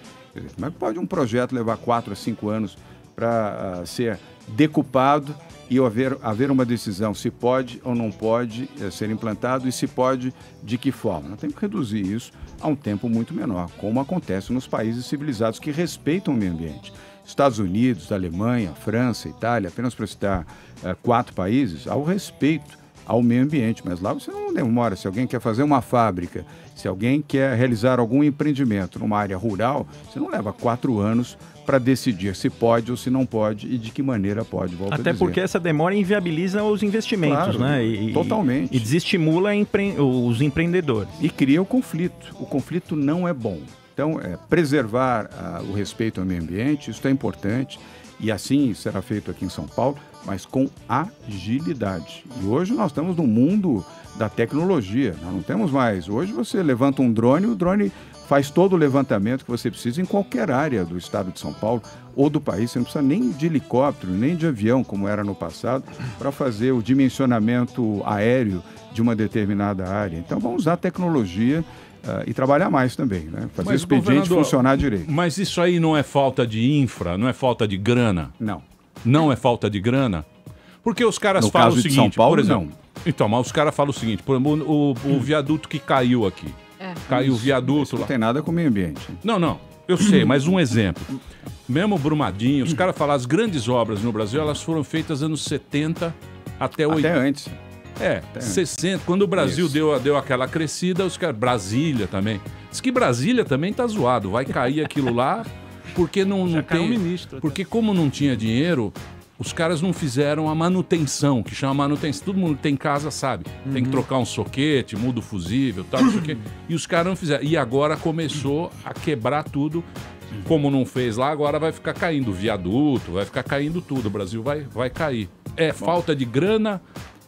Como é pode um projeto levar quatro a cinco anos para ah, ser decupado e haver, haver uma decisão se pode ou não pode eh, ser implantado e se pode de que forma? Nós temos que reduzir isso a um tempo muito menor, como acontece nos países civilizados que respeitam o meio ambiente. Estados Unidos, Alemanha, França, Itália, apenas para citar eh, quatro países, há o respeito ao meio ambiente, mas lá você não demora. Se alguém quer fazer uma fábrica, se alguém quer realizar algum empreendimento numa área rural, você não leva quatro anos para decidir se pode ou se não pode e de que maneira pode. Volto a Até porque essa demora inviabiliza os investimentos, Claro, né? E, totalmente. E desestimula empre- os empreendedores. E cria o conflito. O conflito não é bom. Então, é, preservar ah, o respeito ao meio ambiente, isso é importante. E assim será feito aqui em São Paulo, mas com agilidade. E hoje nós estamos no mundo da tecnologia. Nós não temos mais. Hoje você levanta um drone, o drone faz todo o levantamento que você precisa em qualquer área do estado de São Paulo ou do país. Você não precisa nem de helicóptero, nem de avião, como era no passado, para fazer o dimensionamento aéreo de uma determinada área. Então vamos usar a tecnologia ah, e trabalhar mais também, né? Fazer o expediente funcionar direito. Mas isso aí não é falta de infra, não é falta de grana? Não. Não é falta de grana? Porque os caras No falam caso o de seguinte, São Paulo, por exemplo. Então, mas os caras falam o seguinte, por exemplo, o, o- o viaduto que caiu aqui. É. Caiu o viaduto isso lá. não tem nada com o meio ambiente. Não, não. Eu sei, mas um exemplo. Mesmo Brumadinho, os caras falam, as grandes obras no Brasil, elas foram feitas anos 70 até 80. Até antes. É, antes. 60. Quando o Brasil Isso. deu, deu aquela crescida, os caras. Brasília também. Diz que Brasília também tá zoado. Vai cair aquilo lá porque não, não tem. um ministro até. porque, como não tinha dinheiro, os caras não fizeram a manutenção, que chama manutenção. Todo mundo que tem casa sabe. Tem que Uhum. trocar um soquete, muda o fusível, tal, não sei o quê. E os caras não fizeram. E agora começou a quebrar tudo. Como não fez lá, agora vai ficar caindo o viaduto, vai ficar caindo tudo. O Brasil vai, vai cair. É falta de grana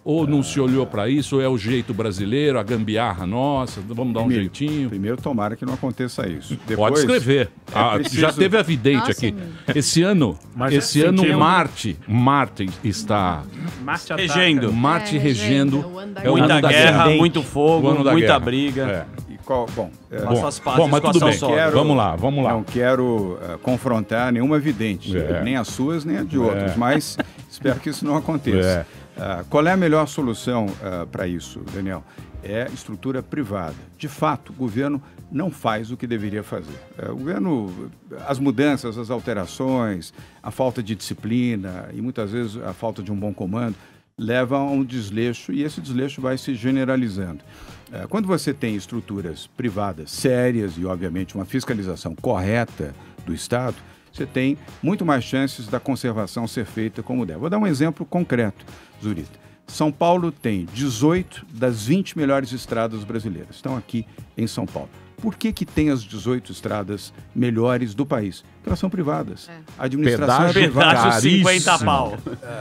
ou não se olhou para isso? Ou é o jeito brasileiro, a gambiarra nossa? Vamos dar um jeitinho. Primeiro, tomara que não aconteça isso. Pode Depois, escrever. é Ah, preciso- Já teve a vidente Nossa, aqui. Emílio. Esse ano, Mas esse é ano sentido. Marte, Marte está Marte. Regendo. Marte É, regendo. regendo, o ano da É o Muita ano da guerra, guerra. muito fogo, muita guerra. briga. É. Qual, bom, é, Bom, bom, mas tudo bem. sogra. Vamos lá, vamos lá. Não quero eh, confrontar nenhuma vidente, É. nem as suas, nem a de É. outros, mas espero que isso não aconteça. Ah, qual é a melhor solução para isso, Daniel? É estrutura privada. De fato, o governo não faz o que deveria fazer. Eh, o governo, as mudanças, as alterações, a falta de disciplina e muitas vezes a falta de um bom comando leva a um desleixo e esse desleixo vai se generalizando. Eh, Quando você tem estruturas privadas sérias e, obviamente, uma fiscalização correta do Estado, você tem muito mais chances da conservação ser feita como deve. Vou dar um exemplo concreto, Zurita. São Paulo tem 18 das 20 melhores estradas brasileiras. Estão aqui em São Paulo. Por que, que tem as 18 estradas melhores do país? Porque elas são privadas. A administração Pedágio- é privada. pedágio 50 pau.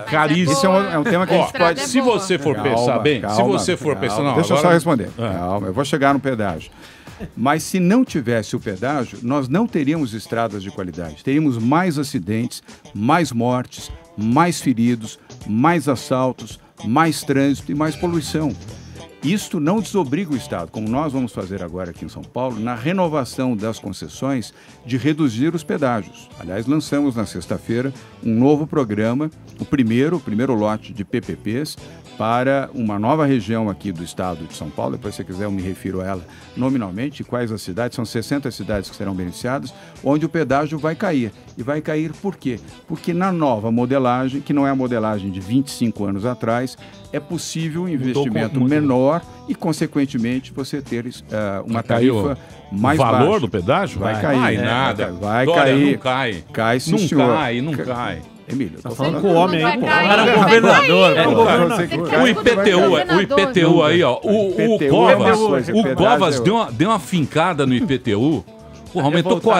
Caríssimo. Isso é um, é um tema que a gente pode... se você for pensar bem, se você for pensar... Não, deixa eu agora- só responder. É. Calma, eu vou chegar no pedágio. Mas se não tivesse o pedágio, nós não teríamos estradas de qualidade. Teríamos mais acidentes, mais mortes, mais feridos, mais assaltos, mais trânsito e mais poluição. Isto não desobriga o Estado, como nós vamos fazer agora aqui em São Paulo, na renovação das concessões, de reduzir os pedágios. Aliás, lançamos na sexta-feira um novo programa, o primeiro, o primeiro lote de PPPs, para uma nova região aqui do estado de São Paulo. Depois, se você quiser, eu me refiro a ela nominalmente. Quais as cidades? São 60 cidades que serão beneficiadas, onde o pedágio vai cair. E vai cair por quê? Porque na nova modelagem, que não é a modelagem de 25 anos atrás, é possível um investimento muito. menor e, consequentemente, você ter eh, uma tarifa mais o valor baixa. do pedágio? Vai, Vai. cair. Vai É, nada. Vai Dória, cair. não cai. Cai sim, Não senhor. cai, não Ca- cai. Emílio, eu tô falando com o homem aí, pô. Era Vai governador, pô. O IPTU, é- o IPTU aí, ó. O, o é o Covas é deu uma, deu uma fincada no IPTU. Porra, aumentou revoltado com o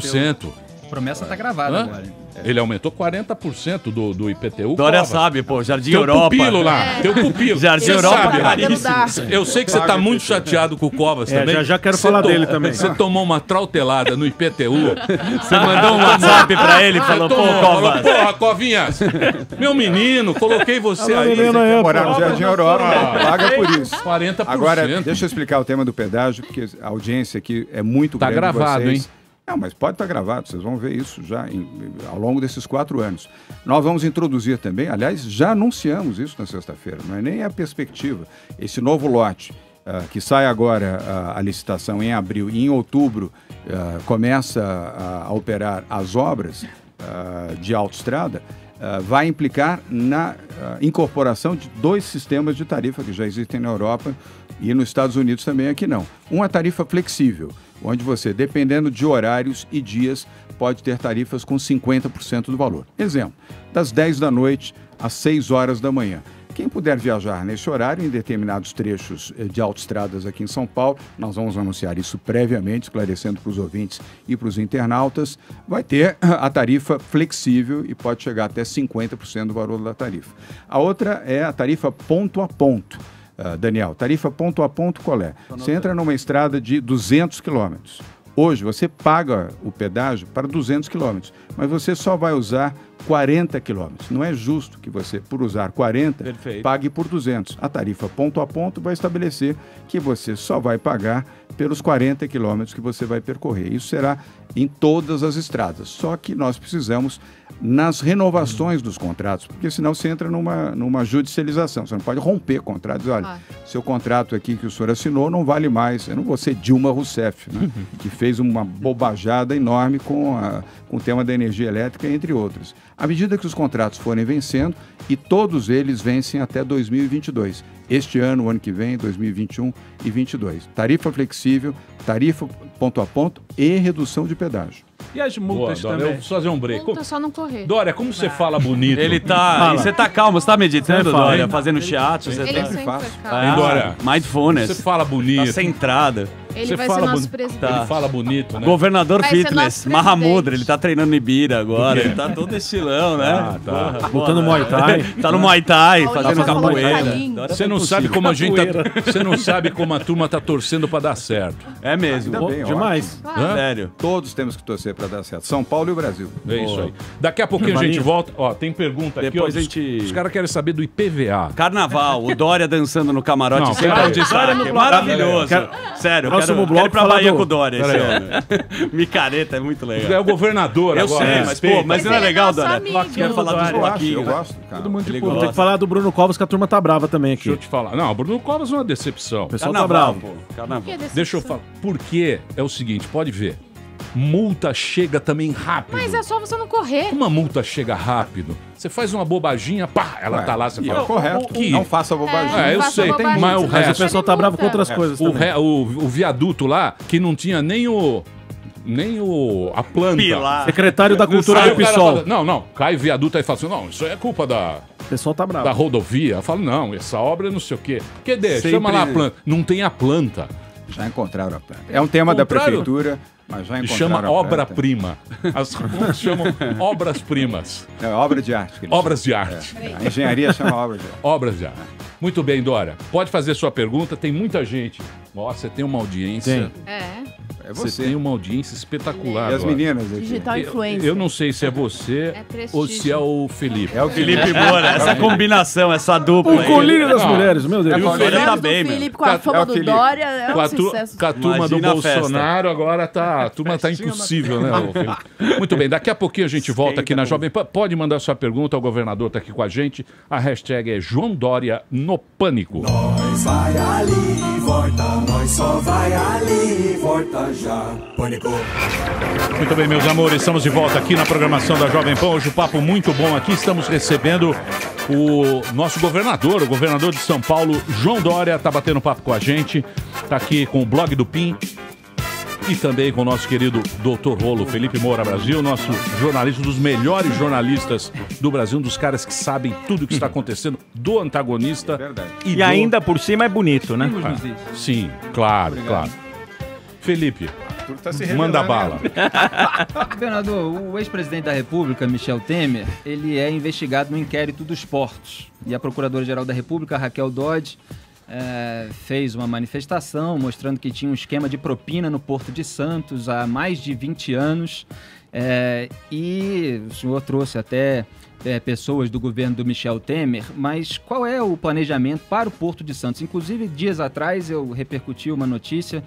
40%. Promessa tá gravada agora. Ele aumentou 40% do, do IPTU. Dória Covas. sabe, pô, Jardim Teu Europa. pupilo lá, É. teu pupilo. [laughs] Jardim Você Europa, sabe, né? caríssimo. Eu sei que você tá muito chateado com o Covas É, também. já- já quero falar to- dele também. Você tomou uma trautelada no IPTU. Você mandou um WhatsApp pra ele e Você falou, pô, Covas. falou, Porra, Covinhas, meu menino, coloquei você Alô, aí. menino aí, morar no Jardim Europa, foi. paga por isso. 40%. Agora, deixa eu explicar o tema do pedágio, porque a audiência aqui é muito Tá grande. de gravado, vocês. hein? Não, mas pode estar gravado, vocês vão ver isso já em- ao longo desses quatro anos. Nós vamos introduzir também, aliás, já anunciamos isso na sexta-feira, não é nem a perspectiva. Esse novo lote, ah, que sai agora ah, a licitação em abril e em outubro ah, começa a, operar as obras de autoestrada, vai implicar na incorporação de dois sistemas de tarifa que já existem na Europa e nos Estados Unidos também, aqui não. Uma tarifa flexível, onde você, dependendo de horários e dias, pode ter tarifas com 50% do valor. Exemplo, das 10 da noite às 6 horas da manhã. Quem puder viajar nesse horário, em determinados trechos eh, de autoestradas aqui em São Paulo, nós vamos anunciar isso previamente, esclarecendo para os ouvintes e para os internautas, vai ter a tarifa flexível e pode chegar até 50% do valor da tarifa. A outra é a tarifa ponto a ponto. Ah, Daniel, tarifa ponto a ponto qual é? Você entra numa estrada de 200 quilômetros. Hoje você paga o pedágio para 200 quilômetros, mas você só vai usar 40 quilômetros. Não é justo que você, por usar 40, Perfeito. pague por 200. A tarifa ponto a ponto vai estabelecer que você só vai pagar pelos 40 quilômetros que você vai percorrer. Isso será em todas as estradas. Só que nós precisamos nas renovações dos contratos, porque senão você entra numa, numa judicialização. Você não pode romper contratos. Olha, Ah. seu contrato aqui que o senhor assinou não vale mais. Eu não vou ser Dilma Rousseff, né? que fez uma bobajada enorme com, a- com o tema da energia elétrica, entre outros. À medida que os contratos forem vencendo, e todos eles vencem até 2022. Este ano, o ano que vem, 2021 e 2022. Tarifa flexível, tarifa ponto a ponto e redução de pedágio. E as multas Dória, também? Eu preciso fazer um break. Multa só não correr. Dória, como você fala bonito? Ele tá. Você tá calmo, você tá meditando, Dória? Fazendo teatro, você Ele tá. sempre calmo. Hein, Dória? Mindfulness. Você fala bonito. Tá centrada. Ele Você vai fala ser nosso boni- presidente. Ele fala bonito, né? Governador Vai Fitness, Mahamudra, ele tá treinando no Ibira agora, ele tá todo estilão, né? Ah, tá. Porra, Lutando porra. Muay Thai. [laughs] Tá no Muay Thai, fazendo capoeira. Você tá não sabe como a gente tá, Você não sabe como a turma tá torcendo pra dar certo. É mesmo. Ainda bem, Demais. Hã? Sério. Todos temos que torcer para dar certo. São Paulo e o Brasil. É isso aí. Daqui a pouquinho a gente volta. Ó, tem pergunta aqui. Depois ó, a gente- Os caras querem saber do IPVA. Carnaval, o Dória dançando no camarote Não, sempre é um destaque. Maravilhoso. Sério, Próximo quero, quero bloco ir pra Bahia do- com o Dória. [laughs] Micareta é muito É legal. o governador Eu agora. sei, mas, respeita. pô, mas não é Mas é legal, Dória? amigo. Quer falar dos Dória. Eu bloquinhos. gosto, cara. Todo mundo de. Tem que falar do Bruno Covas, que a turma tá brava também aqui. Deixa eu te falar. Não, Bruno Covas é uma decepção. O pessoal tá Carnaval, bravo. pô. Carnaval. Deixa eu falar. Porque é o seguinte, pode ver. Multa chega também rápido. Mas é só você não correr. Uma multa chega rápido. Você faz uma bobaginha, pá, ela Ué, tá lá, você é fala. correto. que- Não faça bobagem. É, eu sei, bobagem, mas o senão Mas resto. o pessoal tá bravo com outras É. coisas O, re- o, o viaduto lá, que não tinha nem o. Nem o. a planta. Pilar. Secretário da Cultura do PSOL. fala, não, não, cai o viaduto aí e fala assim: não, isso aí é culpa da, O pessoal tá bravo. da rodovia. Eu falo, não, essa obra é não sei o quê. Que deixa, Sempre- chama lá a planta. Não tem a planta. Já encontraram a planta. É um tema da Encontraram? prefeitura, E chama obra-prima. As chamam obras-primas. É obra de arte. Obras de arte. A engenharia chama obra de arte. Obras de arte. Muito bem, Dória. Pode fazer sua pergunta. Tem muita gente. Nossa, você tem uma audiência. É. É Você você. tem uma audiência espetacular. E as meninas aqui. Digital Eu, influencer. eu não sei se é você É ou se é o Felipe. É o Felipe Moura, essa combinação, essa dupla O colírio das mulheres, meu Deus. É E o Felipe tá bem. Felipe com a É fama do. Dória é um a, sucesso. com a turma do. Bolsonaro, agora tá, a turma tá impossível, né? Muito bem, daqui a pouquinho a gente volta aqui na Jovem Pan. Pode mandar sua pergunta, o governador tá aqui com a gente. A hashtag é João Dória no Pânico. Nós vai ali, volta, nós só vai ali, volta já. Pânico. Muito bem, meus amores, estamos de volta aqui na programação da Jovem Pan. Hoje o papo muito bom aqui. Estamos recebendo o nosso governador, o governador de São Paulo, João Dória, tá batendo papo com a gente. Tá aqui com o blog do PIN. E também com o nosso querido doutor Rolo, Felipe Moura Brasil, nosso jornalista, um dos melhores jornalistas do Brasil, um dos caras que sabem tudo o que está acontecendo, do antagonista. Verdade. E do- ainda por cima é bonito, né? Dizer. Sim, claro, claro. Felipe, tá se manda revelando, bala. né? [laughs] Governador, o ex-presidente da República, Michel Temer, ele é investigado no inquérito dos portos. E a Procuradora-Geral da República, Raquel Dodge, eh, fez uma manifestação mostrando que tinha um esquema de propina no Porto de Santos há mais de 20 anos. Eh, e o senhor trouxe até eh, pessoas do governo do Michel Temer, mas qual é o planejamento para o Porto de Santos? Inclusive, dias atrás eu repercuti uma notícia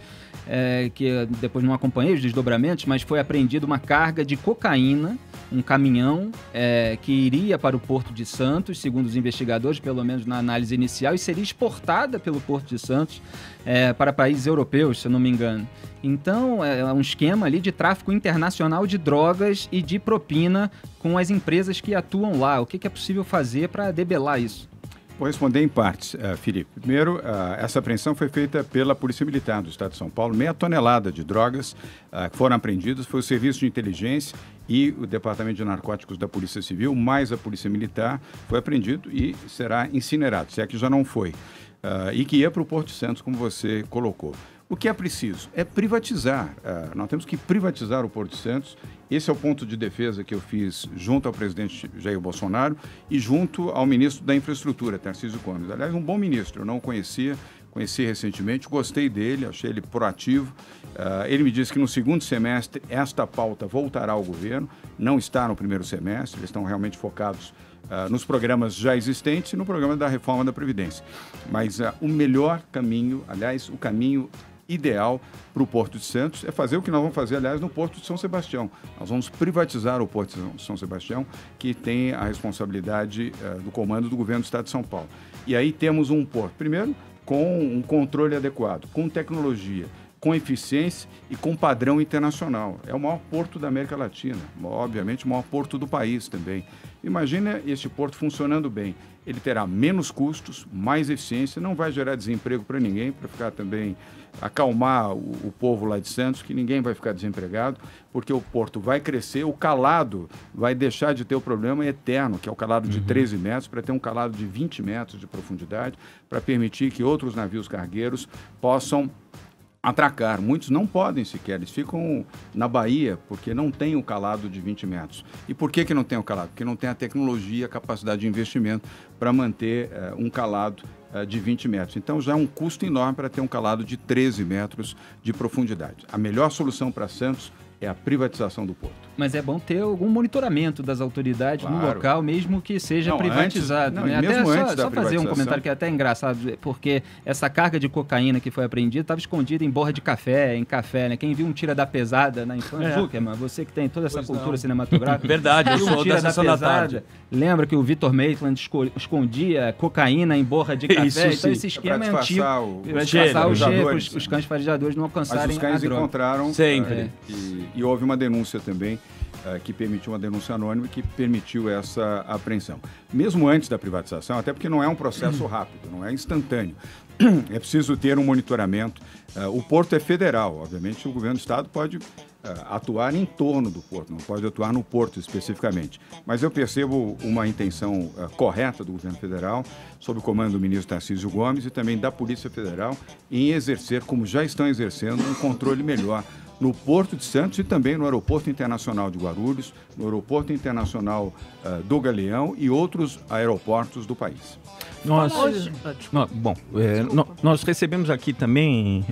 é, que depois não acompanhei os desdobramentos, mas foi apreendida uma carga de cocaína, um caminhão é, que iria para o Porto de Santos, segundo os investigadores, pelo menos na análise inicial, e seria exportada pelo Porto de Santos é, para países europeus, se não me engano. Então, é um esquema ali de tráfico internacional de drogas e de propina com as empresas que atuam lá. O que é possível fazer para debelar isso? Vou responder em partes, eh, Felipe. Primeiro, ah, essa apreensão foi feita pela Polícia Militar do Estado de São Paulo. Meia tonelada de drogas que foram apreendidas foi o Serviço de Inteligência e o Departamento de Narcóticos da Polícia Civil, mais a Polícia Militar, foi apreendido e será incinerado, se é que já não foi. Ah, e que ia para o Porto Santos, como você colocou. O que é preciso? É privatizar. Ah, nós temos que privatizar o Porto Santos. Esse é o ponto de defesa que eu fiz junto ao presidente Jair Bolsonaro e junto ao ministro da Infraestrutura, Tarcísio Gomes. Aliás, um bom ministro, eu não conhecia, conheci recentemente, gostei dele, achei ele proativo. Ah, ele me disse que no segundo semestre esta pauta voltará ao governo, não está no primeiro semestre, eles estão realmente focados ah, nos programas já existentes e no programa da reforma da Previdência. Mas ah, o melhor caminho, aliás, o caminho ideal para o Porto de Santos é fazer o que nós vamos fazer, aliás, no Porto de São Sebastião. Nós vamos privatizar o Porto de São Sebastião, que tem a responsabilidade eh, do comando do governo do Estado de São Paulo. E aí temos um porto, primeiro, com um controle adequado, com tecnologia, com eficiência e com padrão internacional. É o maior porto da América Latina, obviamente o maior porto do país também. Imagina este porto funcionando bem. Ele terá menos custos, mais eficiência, não vai gerar desemprego para ninguém, para ficar também acalmar o, o povo lá de Santos, que ninguém vai ficar desempregado, porque o porto vai crescer, o calado vai deixar de ter o problema eterno, que é o calado de 13 metros, para ter um calado de 20 metros de profundidade, para permitir que outros navios cargueiros possam atracar. Muitos não podem sequer, eles ficam na Bahia porque não tem o calado de 20 metros. E por que, que não tem o calado? Porque não tem a tecnologia, a capacidade de investimento para manter eh, um calado de 20 metros. Então já é um custo enorme para ter um calado de 13 metros de profundidade. A melhor solução para Santos é a privatização do porto. Mas é bom ter algum monitoramento das autoridades no Claro. local, mesmo que seja Não, privatizado. antes- não, né? e Até só, da só fazer um comentário que é até engraçado, porque essa carga de cocaína que foi apreendida estava escondida em borra de café, em café, né? Quem viu um tira da pesada na infância, É. Zuckerman, você que tem toda essa Pois cultura não. cinematográfica. [laughs] Verdade, eu um sou da tira Sessão da Tarde. Lembra que o Vitor Maitland esco- escondia cocaína em borra de café? Isso, então sim. esse É esquema pra é antigo. o- Para os disfarçar o cheiro, os, né? os cães farejadores não Mas alcançarem os cães a droga. encontraram Sempre. eh, e e houve uma denúncia também que permitiu uma denúncia anônima que permitiu essa apreensão. Mesmo antes da privatização, até porque não é um processo [clears throat] rápido, não é instantâneo. [clears throat] É preciso ter um monitoramento. Eh, o porto é federal, obviamente o governo do estado pode eh, atuar em torno do porto, não pode atuar no porto especificamente. Mas eu percebo uma intenção eh, correta do governo federal, sob o comando do ministro Tarcísio Gomes e também da Polícia Federal, em exercer, como já estão exercendo, um controle melhor no Porto de Santos e também no Aeroporto Internacional de Guarulhos, no Aeroporto Internacional eh, do Galeão e outros aeroportos do país. Nós, Nó- bom, é, nó- nós recebemos aqui também,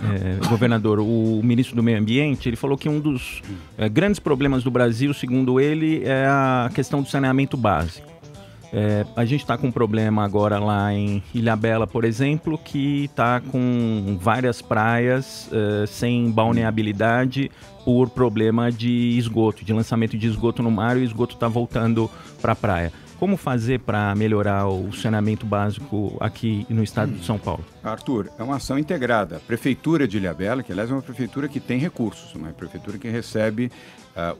é, governador, o ministro do Meio Ambiente. Ele falou que um dos é, grandes problemas do Brasil, segundo ele, é a questão do saneamento básico. É, a gente está com um problema agora lá em Ilhabela, por exemplo, que está com várias praias é, sem balneabilidade por problema de esgoto, de lançamento de esgoto no mar e o esgoto está voltando para a praia. Como fazer para melhorar o saneamento básico aqui no estado de São Paulo? Arthur, é uma ação integrada. A Prefeitura de Ilhabela, que aliás é uma prefeitura que tem recursos, uma prefeitura que recebe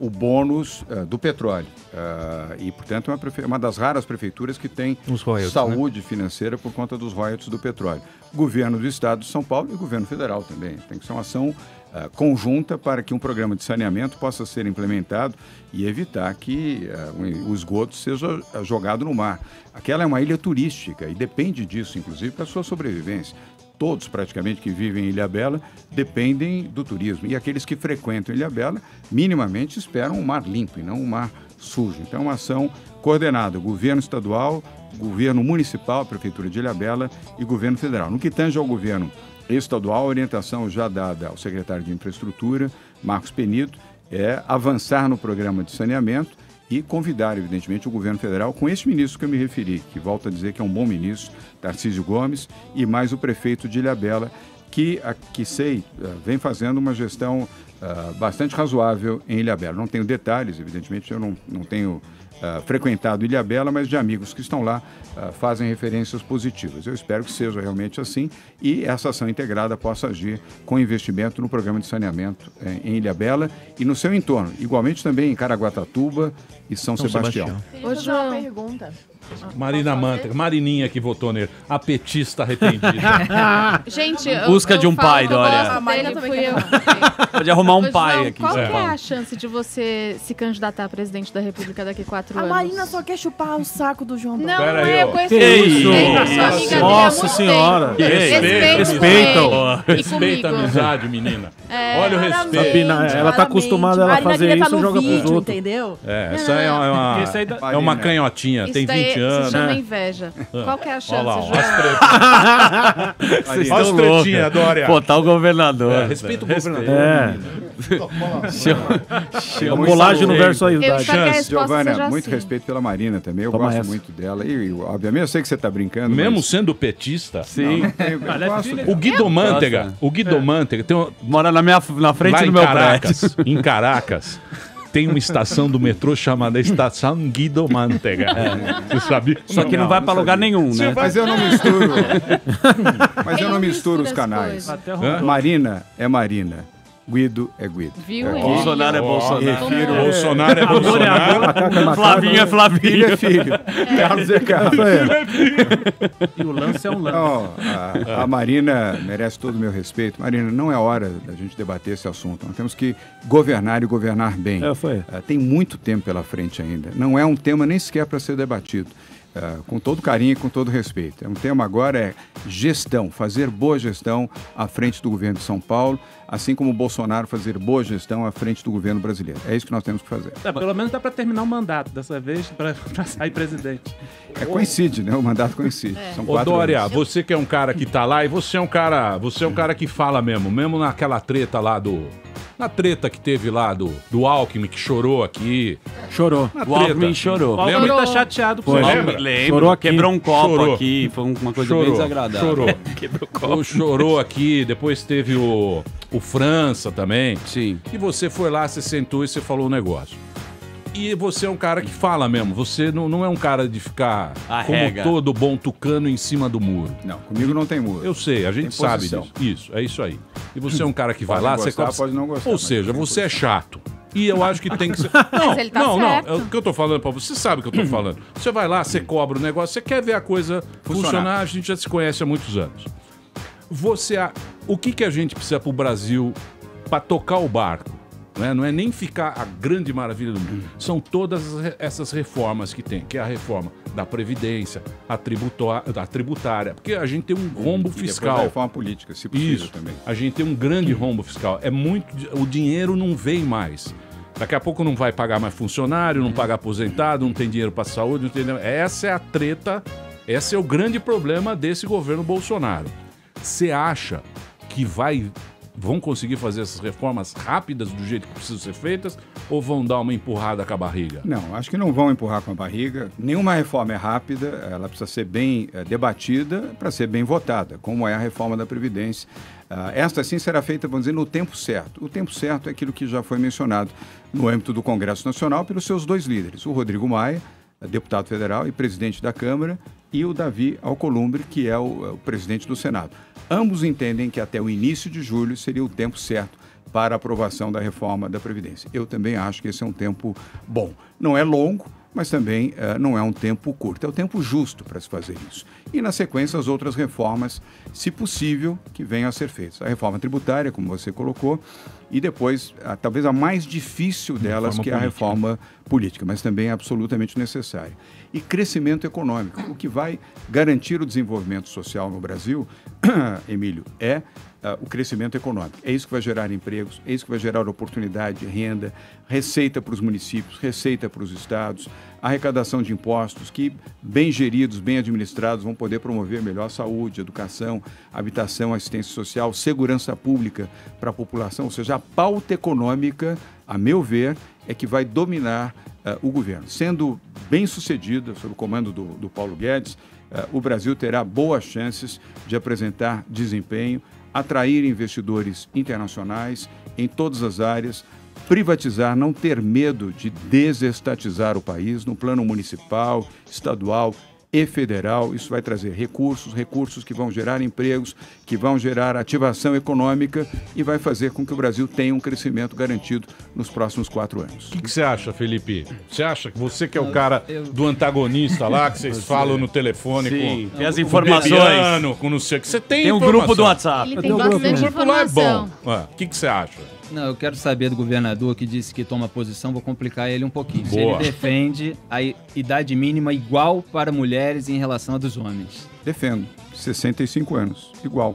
o bônus ah, do petróleo. Ah, e, portanto, é uma, prefe- uma das raras prefeituras que tem royalties, saúde financeira por conta dos royalties do petróleo. Governo do Estado de São Paulo e governo federal também. Tem que ser uma ação ah, conjunta para que um programa de saneamento possa ser implementado e evitar que ah, o esgoto seja ah, jogado no mar. Aquela é uma ilha turística e depende disso, inclusive, para a sua sobrevivência. Todos, praticamente, que vivem em Ilhabela dependem do turismo. E aqueles que frequentam Ilhabela, minimamente, esperam um mar limpo e não um mar sujo. Então, uma ação coordenada. Governo estadual, governo municipal, Prefeitura de Ilhabela e governo federal. No que tange ao governo estadual, a orientação já dada ao secretário de Infraestrutura, Marcos Penito, é avançar no programa de saneamento e convidar, evidentemente, o governo federal com esse ministro que eu me referi, que volto a dizer que é um bom ministro, Tarcísio Gomes, e mais o prefeito de Ilhabela, que, a- que sei, eh, vem fazendo uma gestão ah, bastante razoável em Ilhabela. Não tenho detalhes, evidentemente, eu não, não tenho ah, frequentado Ilhabela, mas de amigos que estão lá ah, fazem referências positivas. Eu espero que seja realmente assim e essa ação integrada possa agir com investimento no programa de saneamento eh, em Ilhabela e no seu entorno. Igualmente também em Caraguatatuba e São, São Sebastião. Sebastião. Ô, João. pergunta. Marina Mantega, Marininha que votou nele. A petista arrependida. [laughs] Gente, eu, Busca eu de um falo pai, que eu Dória. gosto A Marina dele, também fui eu. Pode arrumar um Ô, pai João, aqui. Qual que é a chance de você se candidatar a presidente da República daqui a quatro A anos? Marina só quer chupar o saco do João Não, Pera não aí, é, eu ó. conheço Que isso? sou amiga dele há Nossa muito senhora. tempo. Que Respeito, ele. E Respeita a comigo. amizade, menina. É, Olha o respeito. Sabina, ela tá acostumada ela Marina fazer queria isso tá e no joga pros vídeo, outros. entendeu? É, essa é uma, Esse aí dá- é uma canhotinha, Isso tem daí 20 se chama né? inveja. Qual que é a chance, Olha lá, João? [laughs] Olha as tretinhas, Dória. Pô, tá o governador. É, respeita o governador. É. Chama- A colagem no Ei, verso aí, Eu Dade. espero que a Chance, resposta Giovana, muito assim. respeito pela Marina também. Eu Toma gosto essa. muito dela. E, obviamente, eu sei que você está brincando. Mesmo mas... sendo petista. Sim. É. O Guido Mantega, o Guido Mantega tem Mora na, minha, na frente do em meu Caracas, em Caracas, [laughs] tem uma estação do metrô chamada Estação Guido Mantega. Você sabia? Só que não, vai pra lugar nenhum, né? Mas eu não misturo. [laughs] Mas eu não misturo os canais. Hã? Marina é Marina. Guido é Guido. Viu? É, Bolsonaro é Bolsonaro. refiro- Bolsonaro é é Bolsonaro. amor, macaco é. Flavinho é Flavinho. Filho é filho. Carlos é Carlos. Isso aí. E o lance é um lance. Não, a, a Marina merece todo o meu respeito. Marina, não é hora da gente debater esse assunto. Nós temos que governar e governar bem. É, foi. Ah, tem muito tempo pela frente ainda. Não é um tema nem sequer para ser debatido. Ah, com todo carinho e com todo respeito. É um tema agora é gestão, fazer boa gestão à frente do governo de São Paulo, assim como o Bolsonaro fazer boa gestão à frente do governo brasileiro. É isso que nós temos que fazer. Tá, pelo menos dá pra terminar o mandato dessa vez pra, [laughs] pra sair presidente. É coincide, né? O mandato coincide. São Ô Dória, anos. você que é um cara que tá lá e você é um cara, você é um cara que fala mesmo, mesmo naquela treta lá do na treta que teve lá do, do Alckmin que chorou aqui. Chorou. Na O Alckmin treta. chorou. O Alckmin tá chateado com isso. Lembra? Lembro. Chorou aqui. Quebrou um copo Chorou. aqui. Foi uma coisa Chorou, bem desagradável. chorou. [laughs] Quebrou o O copo. chorou aqui, depois teve o, o França também. Sim. E você foi lá, você sentou e você falou um negócio. E você é um cara que fala mesmo. Você não, não é um cara de ficar Arrega. como todo bom tucano em cima do muro. Não, comigo não tem muro. Eu sei, a gente Tem sabe posição. disso. Isso, é isso aí. E você é um cara que vai Pode lá, gostar, você pode não gostar, Ou seja, você é chato. E eu acho que tem que ser. [laughs] Não, Mas ele tá não, certo. não. É o que eu tô falando pra você. Você sabe o que eu tô falando. Você vai lá, você cobra o negócio, você quer ver a coisa funcionar. Funcionar. A gente já se conhece há muitos anos. Você, o que, que a gente precisa pro Brasil para tocar o barco? Né? Não é nem ficar a grande maravilha do mundo. São todas essas reformas que tem, que é a reforma da Previdência, a, a tributária, porque a gente tem um rombo E fiscal. a reforma política, se possível Isso. também. A gente tem um grande rombo fiscal. É muito. O dinheiro não vem mais. Daqui a pouco não vai pagar mais funcionário, não paga aposentado, não tem dinheiro para saúde, não tem. Essa é a treta, esse é o grande problema desse governo Bolsonaro. Você acha que vai vão conseguir fazer essas reformas rápidas do jeito que precisam ser feitas ou vão dar uma empurrada com a barriga? Não, acho que não vão empurrar com a barriga. Nenhuma reforma é rápida, ela precisa ser bem eh, debatida para ser bem votada, como é a reforma da Previdência. Ah, esta sim será feita, vamos dizer, no tempo certo. O tempo certo é aquilo que já foi mencionado no âmbito do Congresso Nacional pelos seus dois líderes, o Rodrigo Maia, deputado federal e presidente da Câmara, e o Davi Alcolumbre, que é o, eh, o presidente do Senado. Ambos entendem que até o início de julho seria o tempo certo para a aprovação da reforma da Previdência. Eu também acho que esse é um tempo bom. Não é longo, mas também eh, não é um tempo curto. É o tempo justo para se fazer isso. E, na sequência, as outras reformas, se possível, que venham a ser feitas. A reforma tributária, como você colocou, e depois, a- talvez a mais difícil delas, que é a política. reforma política, mas também é absolutamente necessária. E crescimento econômico. O que vai garantir o desenvolvimento social no Brasil, [clears throat] Emílio, é ah, o crescimento econômico. É isso que vai gerar empregos, é isso que vai gerar oportunidade de renda, receita para os municípios, receita para os estados, arrecadação de impostos que, bem geridos, bem administrados, vão poder promover melhor saúde, educação, habitação, assistência social, segurança pública para a população. Ou seja, a pauta econômica, a meu ver, é que vai dominar ah, o governo. Sendo bem sucedida, sob o comando do, do Paulo Guedes, ah, o Brasil terá boas chances de apresentar desempenho, atrair investidores internacionais em todas as áreas, privatizar, não ter medo de desestatizar o país no plano municipal, estadual e federal. Isso vai trazer recursos, recursos que vão gerar empregos, que vão gerar ativação econômica e vai fazer com que o Brasil tenha um crescimento garantido nos próximos quatro anos. O que que você acha, Felipe? Você acha que você que é o cara do antagonista lá, que vocês falam no telefone Sim, com, tem as com informações. Bebiano, com não sei o que. Você tem Tem um informação. grupo do WhatsApp. Ele tem bastante O grupo lá é bom. informação. O que que você acha? Não, eu quero saber do governador que disse que toma posição, vou complicar ele um pouquinho. Se Boa. ele defende a idade mínima igual para mulheres em relação à dos homens. Defendo. 65 anos, igual.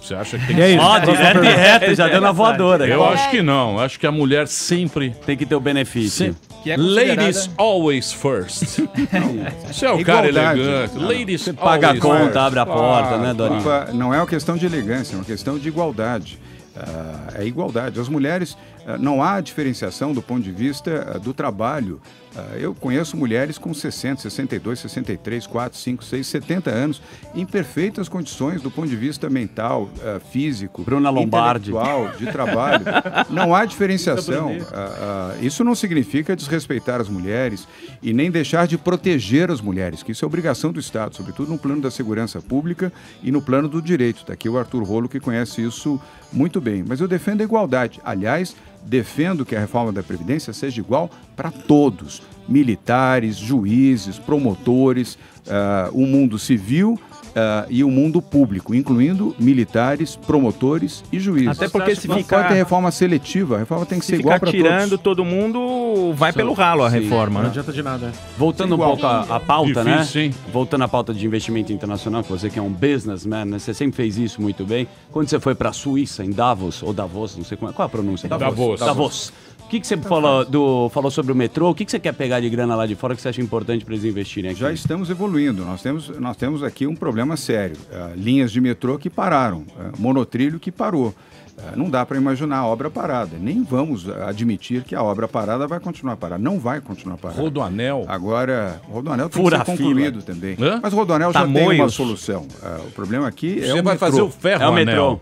Você acha que tem E que ser? Ó, direto e reto, já deu na voadora. Eu acho que não. Acho que a mulher sempre Tem que ter o benefício. Que é considerada- Ladies always first. [laughs] Você é o cara elegante. Não, Ladies Você paga a conta, first. abre a porta, né, Dorinho? Opa, Não é uma questão de elegância, é uma questão de igualdade. Ah, é igualdade. As mulheres, ah, não há diferenciação do ponto de vista ah, do trabalho. Ah, eu conheço mulheres com 60, 62, 63, 4, 5, 6, 70 anos, em perfeitas condições do ponto de vista mental, ah, físico, Bruna Lombardi. intelectual, de trabalho. [laughs] Não há diferenciação. Ah, ah, isso não significa desrespeitar as mulheres e nem deixar de proteger as mulheres, que isso é obrigação do Estado, sobretudo no plano da segurança pública e no plano do direito. Está aqui o Arthur Rolo, que conhece isso muito bem. Mas eu defendo a igualdade. Aliás, defendo que a reforma da Previdência seja igual para todos: militares, juízes, promotores, ah, o mundo civil. Ah, e o mundo público, incluindo militares, promotores e juízes. Até porque se não ficar- pode ter reforma seletiva, a reforma tem que Se ser igual ficar para tirando todos. todo mundo, vai pelo ralo a Sim. reforma, Não né? adianta de nada. Voltando um pouco à, pauta, Difícil, né? hein? Voltando à pauta de investimento internacional, que você que é um businessman, né? Você sempre fez isso muito bem. Quando você foi para a Suíça, em Davos, ou Davos, não sei como é. Qual é a pronúncia? Davos. Davos. O que, que você falou, do, falou sobre o metrô? O que, que você quer pegar de grana lá de fora que você acha importante para eles investirem aqui? Já estamos evoluindo. Nós temos, nós temos aqui um problema sério. Ah, linhas de metrô que pararam, ah, monotrilho que parou. Ah, não dá para imaginar a obra parada. Nem vamos admitir que a obra parada vai continuar parada. Não vai continuar parada. Rodoanel. Agora, o Rodoanel tem Fura que ser concluído também. Hã? Mas o Rodoanel já tem uma solução. O problema aqui é Você o vai metrô. fazer o ferro É o anel. metrô.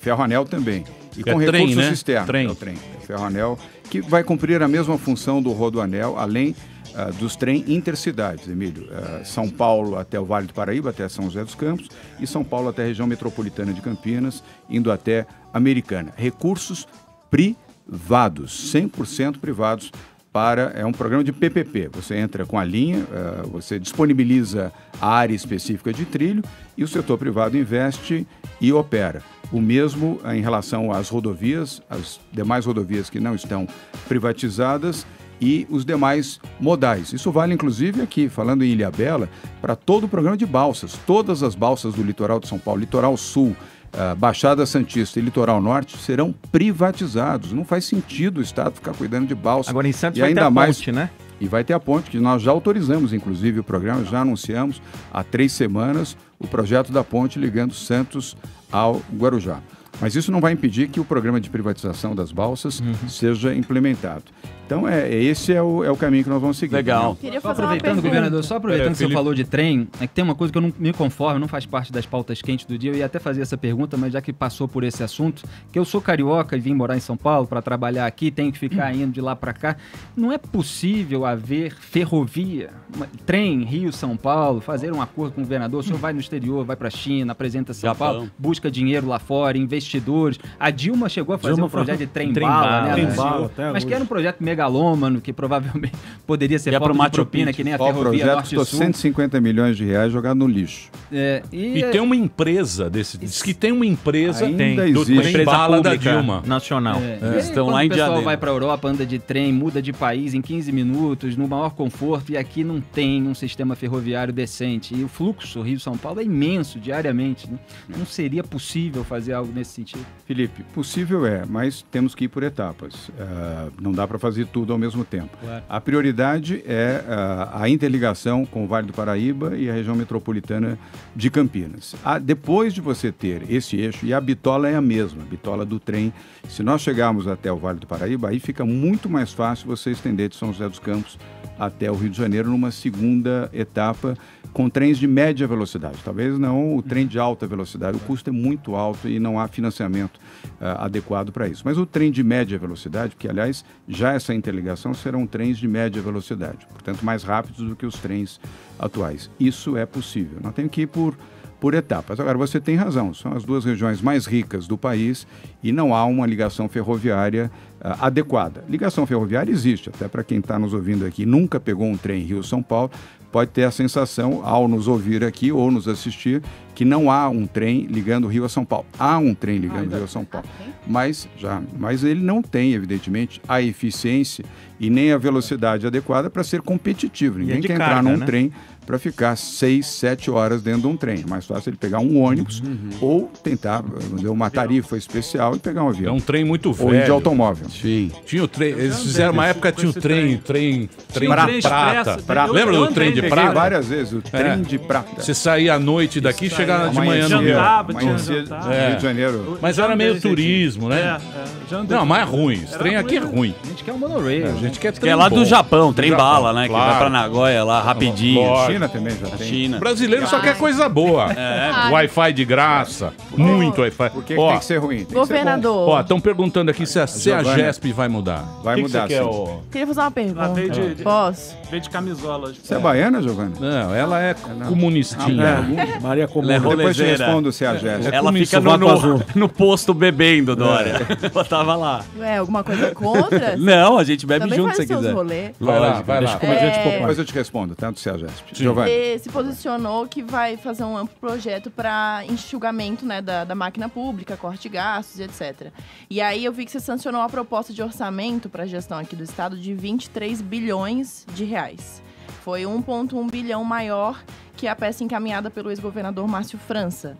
Ferroanel também. E É com trem, recursos né? externos. Trem. É o trem. É Ferroanel, que vai cumprir a mesma função do Rodoanel, além ah, dos trem intercidades, Emílio. Ah, São Paulo até o Vale do Paraíba, até São José dos Campos, e São Paulo até a região metropolitana de Campinas, indo até Americana. Recursos privados, 100% privados para é um programa de PPP. Você entra com a linha, eh, você disponibiliza a área específica de trilho e o setor privado investe e opera. O mesmo eh, em relação às rodovias, as demais rodovias que não estão privatizadas e os demais modais. Isso vale inclusive aqui, falando em Ilhabela, para todo o programa de balsas. Todas as balsas do litoral de São Paulo, litoral sul, ah, Baixada Santista e Litoral Norte serão privatizados. Não faz sentido o Estado ficar cuidando de balsa. Agora em Santos e vai ainda ter a mais ponte, né? E vai ter a ponte, que nós já autorizamos, inclusive, o programa, já anunciamos há três semanas o projeto da ponte ligando Santos ao Guarujá. Mas isso não vai impedir que o programa de privatização das balsas seja implementado. Então, é, esse é o, é o caminho que nós vamos seguir. Legal. Queria Só aproveitando, governador, só aproveitando Pera, que você falou de trem, é que tem uma coisa que eu não me conformo, não faz parte das pautas quentes do dia, eu ia até fazer essa pergunta, mas já que passou por esse assunto, que eu sou carioca e vim morar em São Paulo para trabalhar aqui, tenho que ficar indo de lá para cá, não é possível haver ferrovia, uma- trem Rio-São Paulo, fazer um acordo com o governador, o senhor vai no exterior, vai para a China, apresenta São Japão. Paulo, busca dinheiro lá fora, investidores, a Dilma chegou a fazer Dilma um projeto de foi- trem, [laughs] trem bala, bala, né? trem bala mas que era um projeto megalômano, que provavelmente [laughs] poderia ser Ia foto pro de Machu propina, que nem a Qual o ferrovia projeto custou Norte-Sul. 150 milhões de reais jogado no lixo. É, e, E tem uma empresa desse. Diz que tem uma empresa Ainda tem, do existe. trem Empresa bala da Dilma. nacional. É, É. e Estão lá em o pessoal Diadema. vai para a Europa, anda de trem, muda de país em 15 minutos, no maior conforto, e aqui não tem um sistema ferroviário decente. E o fluxo Rio-São Paulo é imenso diariamente. né? Não seria possível fazer algo nesse sentido? Felipe, possível é, mas temos que ir por etapas. Ah, não dá para fazer tudo ao mesmo tempo. Claro. A prioridade é ah, a interligação com o Vale do Paraíba e a região metropolitana de Campinas. Ah, depois de você ter esse eixo, e a bitola é a mesma, a bitola do trem, se nós chegarmos até o Vale do Paraíba, aí fica muito mais fácil você estender de São José dos Campos até o Rio de Janeiro numa segunda etapa com trens de média velocidade. Talvez não o trem de alta velocidade. O custo é muito alto e não há financiamento ah, adequado para isso. Mas o trem de média velocidade, porque aliás já essa interligação serão trens de média velocidade, portanto mais rápidos do que os trens atuais. Isso é possível. Nós temos que ir por por etapas. Agora, você tem razão, são as duas regiões mais ricas do país e não há uma ligação ferroviária adequada. Ligação ferroviária existe, até para quem está nos ouvindo aqui, nunca pegou um trem Rio-São Paulo, pode ter a sensação, ao nos ouvir aqui ou nos assistir, que não há um trem ligando Rio a São Paulo. Há um trem ligando Rio a São Paulo, mas já, mas ele não tem, evidentemente, a eficiência e nem a velocidade adequada para ser competitivo. É Ninguém de quer entrar carga, num né? trem para ficar seis, sete horas dentro de um trem. É mais fácil ele pegar um ônibus ou tentar fazer uma tarifa especial e pegar um É avião. um trem muito velho. Ou de automóvel. Sim. Tinha o trem. Eles fizeram uma época tinha o trem, trem, trem de trem prata. Lembra do trem de prata? várias vezes o trem É. de prata. Você saía à noite daqui e chegava de manhã no Rio. Jantava. É. Rio de Janeiro. Mas era meio turismo, É, né? é. Não, mas é ruim. Esse trem aqui é ruim. A gente quer um monorail. A gente quer Que trem é lá bom. do Japão, trem Do Japão, bala, né? Que vai pra Nagoya lá rapidinho. China também já A tem. China. O brasileiro só quer coisa boa. É. Wi-Fi de graça. Muito Wi-Fi. Por que, que Ó, tem que ser ruim? Tem que. Governador, Ó, estão perguntando aqui se a, se a Giovana. GESP vai mudar. Vai que que mudar, você quer, sim. ô? queria fazer uma Lá pergunta. veio de, de, Posso? veio de camisola. Você é baiana, Giovana? Não, ela é comunistinha. É, Maria é Depois te rolezeira. respondo se é a Jéssica. Ela fica no, sovaco no, azul. no posto bebendo, Dória. [laughs] Ela tava lá. Ué, alguma coisa contra? [laughs] Não, a gente bebe Também junto faz se seus quiser. Vai lá, vai lá. É, Depois eu te respondo, tanto se é a Jéssica. Você se posicionou que vai fazer um amplo projeto para enxugamento né, da, da máquina pública, corte de gastos e etc. E aí eu vi que você sancionou a proposta de orçamento para a gestão aqui do estado de 23 bilhões de reais. Foi 1,1 bilhão maior que a peça encaminhada pelo ex-governador Márcio França.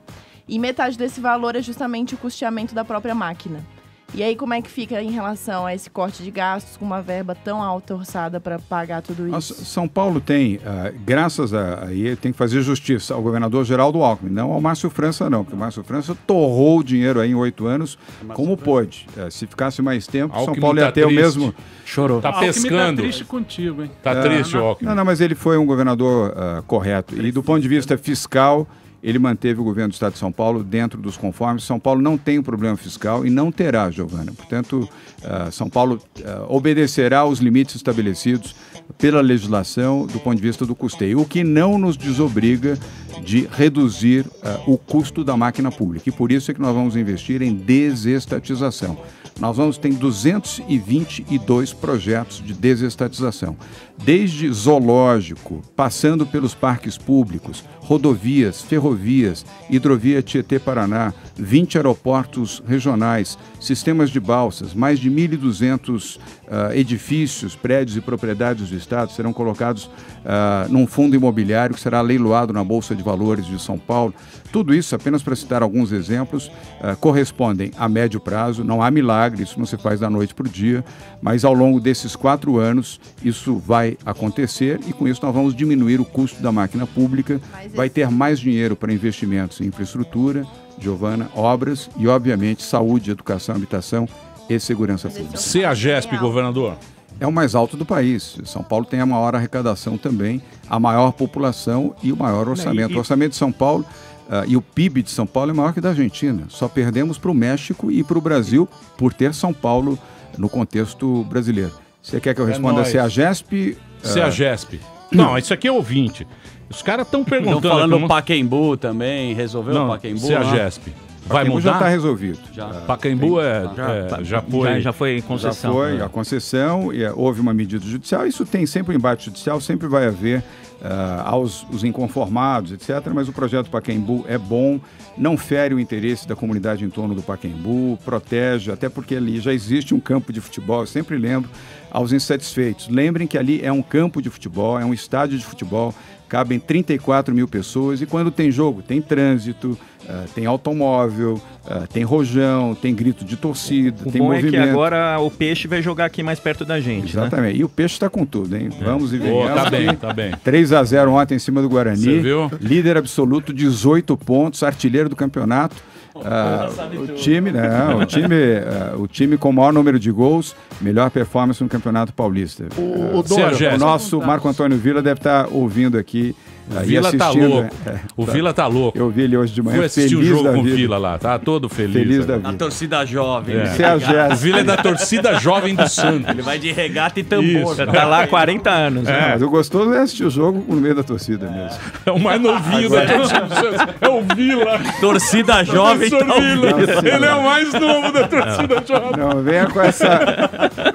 E metade desse valor é justamente o custeamento da própria máquina. E aí, como é que fica em relação a esse corte de gastos com uma verba tão alta orçada para pagar tudo isso? São Paulo tem, ah, graças a. Aí tem que fazer justiça ao governador Geraldo Alckmin, não ao Márcio França, não, porque o Márcio França torrou o dinheiro aí em oito anos como pôde. Eh, se ficasse mais tempo, São Alckmin Paulo ia tá ter o triste. mesmo. Chorou. Tá Alckmin pescando. Tá triste contigo, hein? Tá Ah, triste, o não, Alckmin. não, mas ele foi um governador ah, correto. E do ponto de vista fiscal, ele manteve o governo do Estado de São Paulo dentro dos conformes. São Paulo não tem um problema fiscal e não terá, Giovana. Portanto, ah, São Paulo ah, obedecerá aos limites estabelecidos pela legislação do ponto de vista do custeio, o que não nos desobriga de reduzir ah, o custo da máquina pública. E por isso é que nós vamos investir em desestatização. nós vamos ter 222 projetos de desestatização. Desde zoológico, passando pelos parques públicos, rodovias, ferrovias, hidrovia Tietê-Paraná, 20 aeroportos regionais, sistemas de balsas, mais de 1.200 ah, edifícios, prédios e propriedades do Estado serão colocados ah, num fundo imobiliário que será leiloado na Bolsa de Valores de São Paulo. Tudo isso, apenas para citar alguns exemplos, ah, correspondem a médio prazo. Não há milagre, isso não se faz da noite para o dia, mas ao longo desses quatro anos isso vai acontecer e com isso nós vamos diminuir o custo da máquina pública, vai ter mais dinheiro para investimentos em infraestrutura, Giovana, obras e, obviamente, saúde, educação, habitação e segurança pública. CEAGESP, governador. É o mais alto do país. São Paulo tem a maior arrecadação também, a maior população e o maior orçamento. O orçamento de São Paulo ah, e o PIB de São Paulo é maior que o da Argentina. Só perdemos para o México e para o Brasil por ter São Paulo no contexto brasileiro. Você quer que eu É responda nóis. se a GESP? CEAGESP. Não, isso aqui é ouvinte. Os caras estão perguntando. Estão falando como- o Paquembu também, resolveu Não, o Paquembu? CEAGESP. Vai Pacaembu mudar? já está resolvido. Já. Pacaembu é, Já- é, já foi. Já foi concessão. Já foi né? a concessão e houve uma medida judicial. Isso tem sempre um embate judicial, sempre vai haver ah, aos os inconformados, etc. Mas o projeto Pacaembu é bom, não fere o interesse da comunidade em torno do Pacaembu, protege, até porque ali já existe um campo de futebol. Eu sempre lembro aos insatisfeitos. Lembrem que ali é um campo de futebol, é um estádio de futebol, cabem 34 mil pessoas e quando tem jogo, tem trânsito, ah, tem automóvel, ah, tem rojão, tem grito de torcida, O tem bom é movimento. que agora o peixe vai jogar aqui mais perto da gente, né? Exatamente. E o peixe está com tudo, hein? Vamos e venhamos. tá bem, tá bem. 3 a 0 ontem em cima do Guarani. Você viu? Líder absoluto, 18 pontos, artilheiro do campeonato. [laughs] Ah, o time, né? O [laughs] time, ah, o time com o maior número de gols, melhor performance no Campeonato Paulista. O- o Ah, Dória, o nosso Marco Antônio Vila deve estar ouvindo aqui ah, e Vila tá louco. É, O tá. Vila tá louco. Eu vi ele hoje de manhã. Fui assistir o jogo da com o vida. Vila lá, tá todo feliz. Feliz da agora. A torcida jovem. É. né? É a Jéssica. O Vila é da torcida jovem do Santos. Ele vai de regata e tambor. Isso. Tá lá há 40 anos. É, né? Mas o gostoso é assistir o jogo no meio da torcida mesmo. [laughs] É o mais novinho da torcida do Santos. É o Vila. Torcida jovem Professor tá Vila. Ele é o mais novo da torcida jovem. Não venha com essa,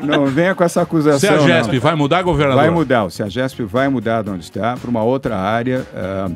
não venha com essa acusação. CEAGESP não. vai mudar, governador? Vai mudar. O CEAGESP vai mudar de onde está para uma outra área. Ah,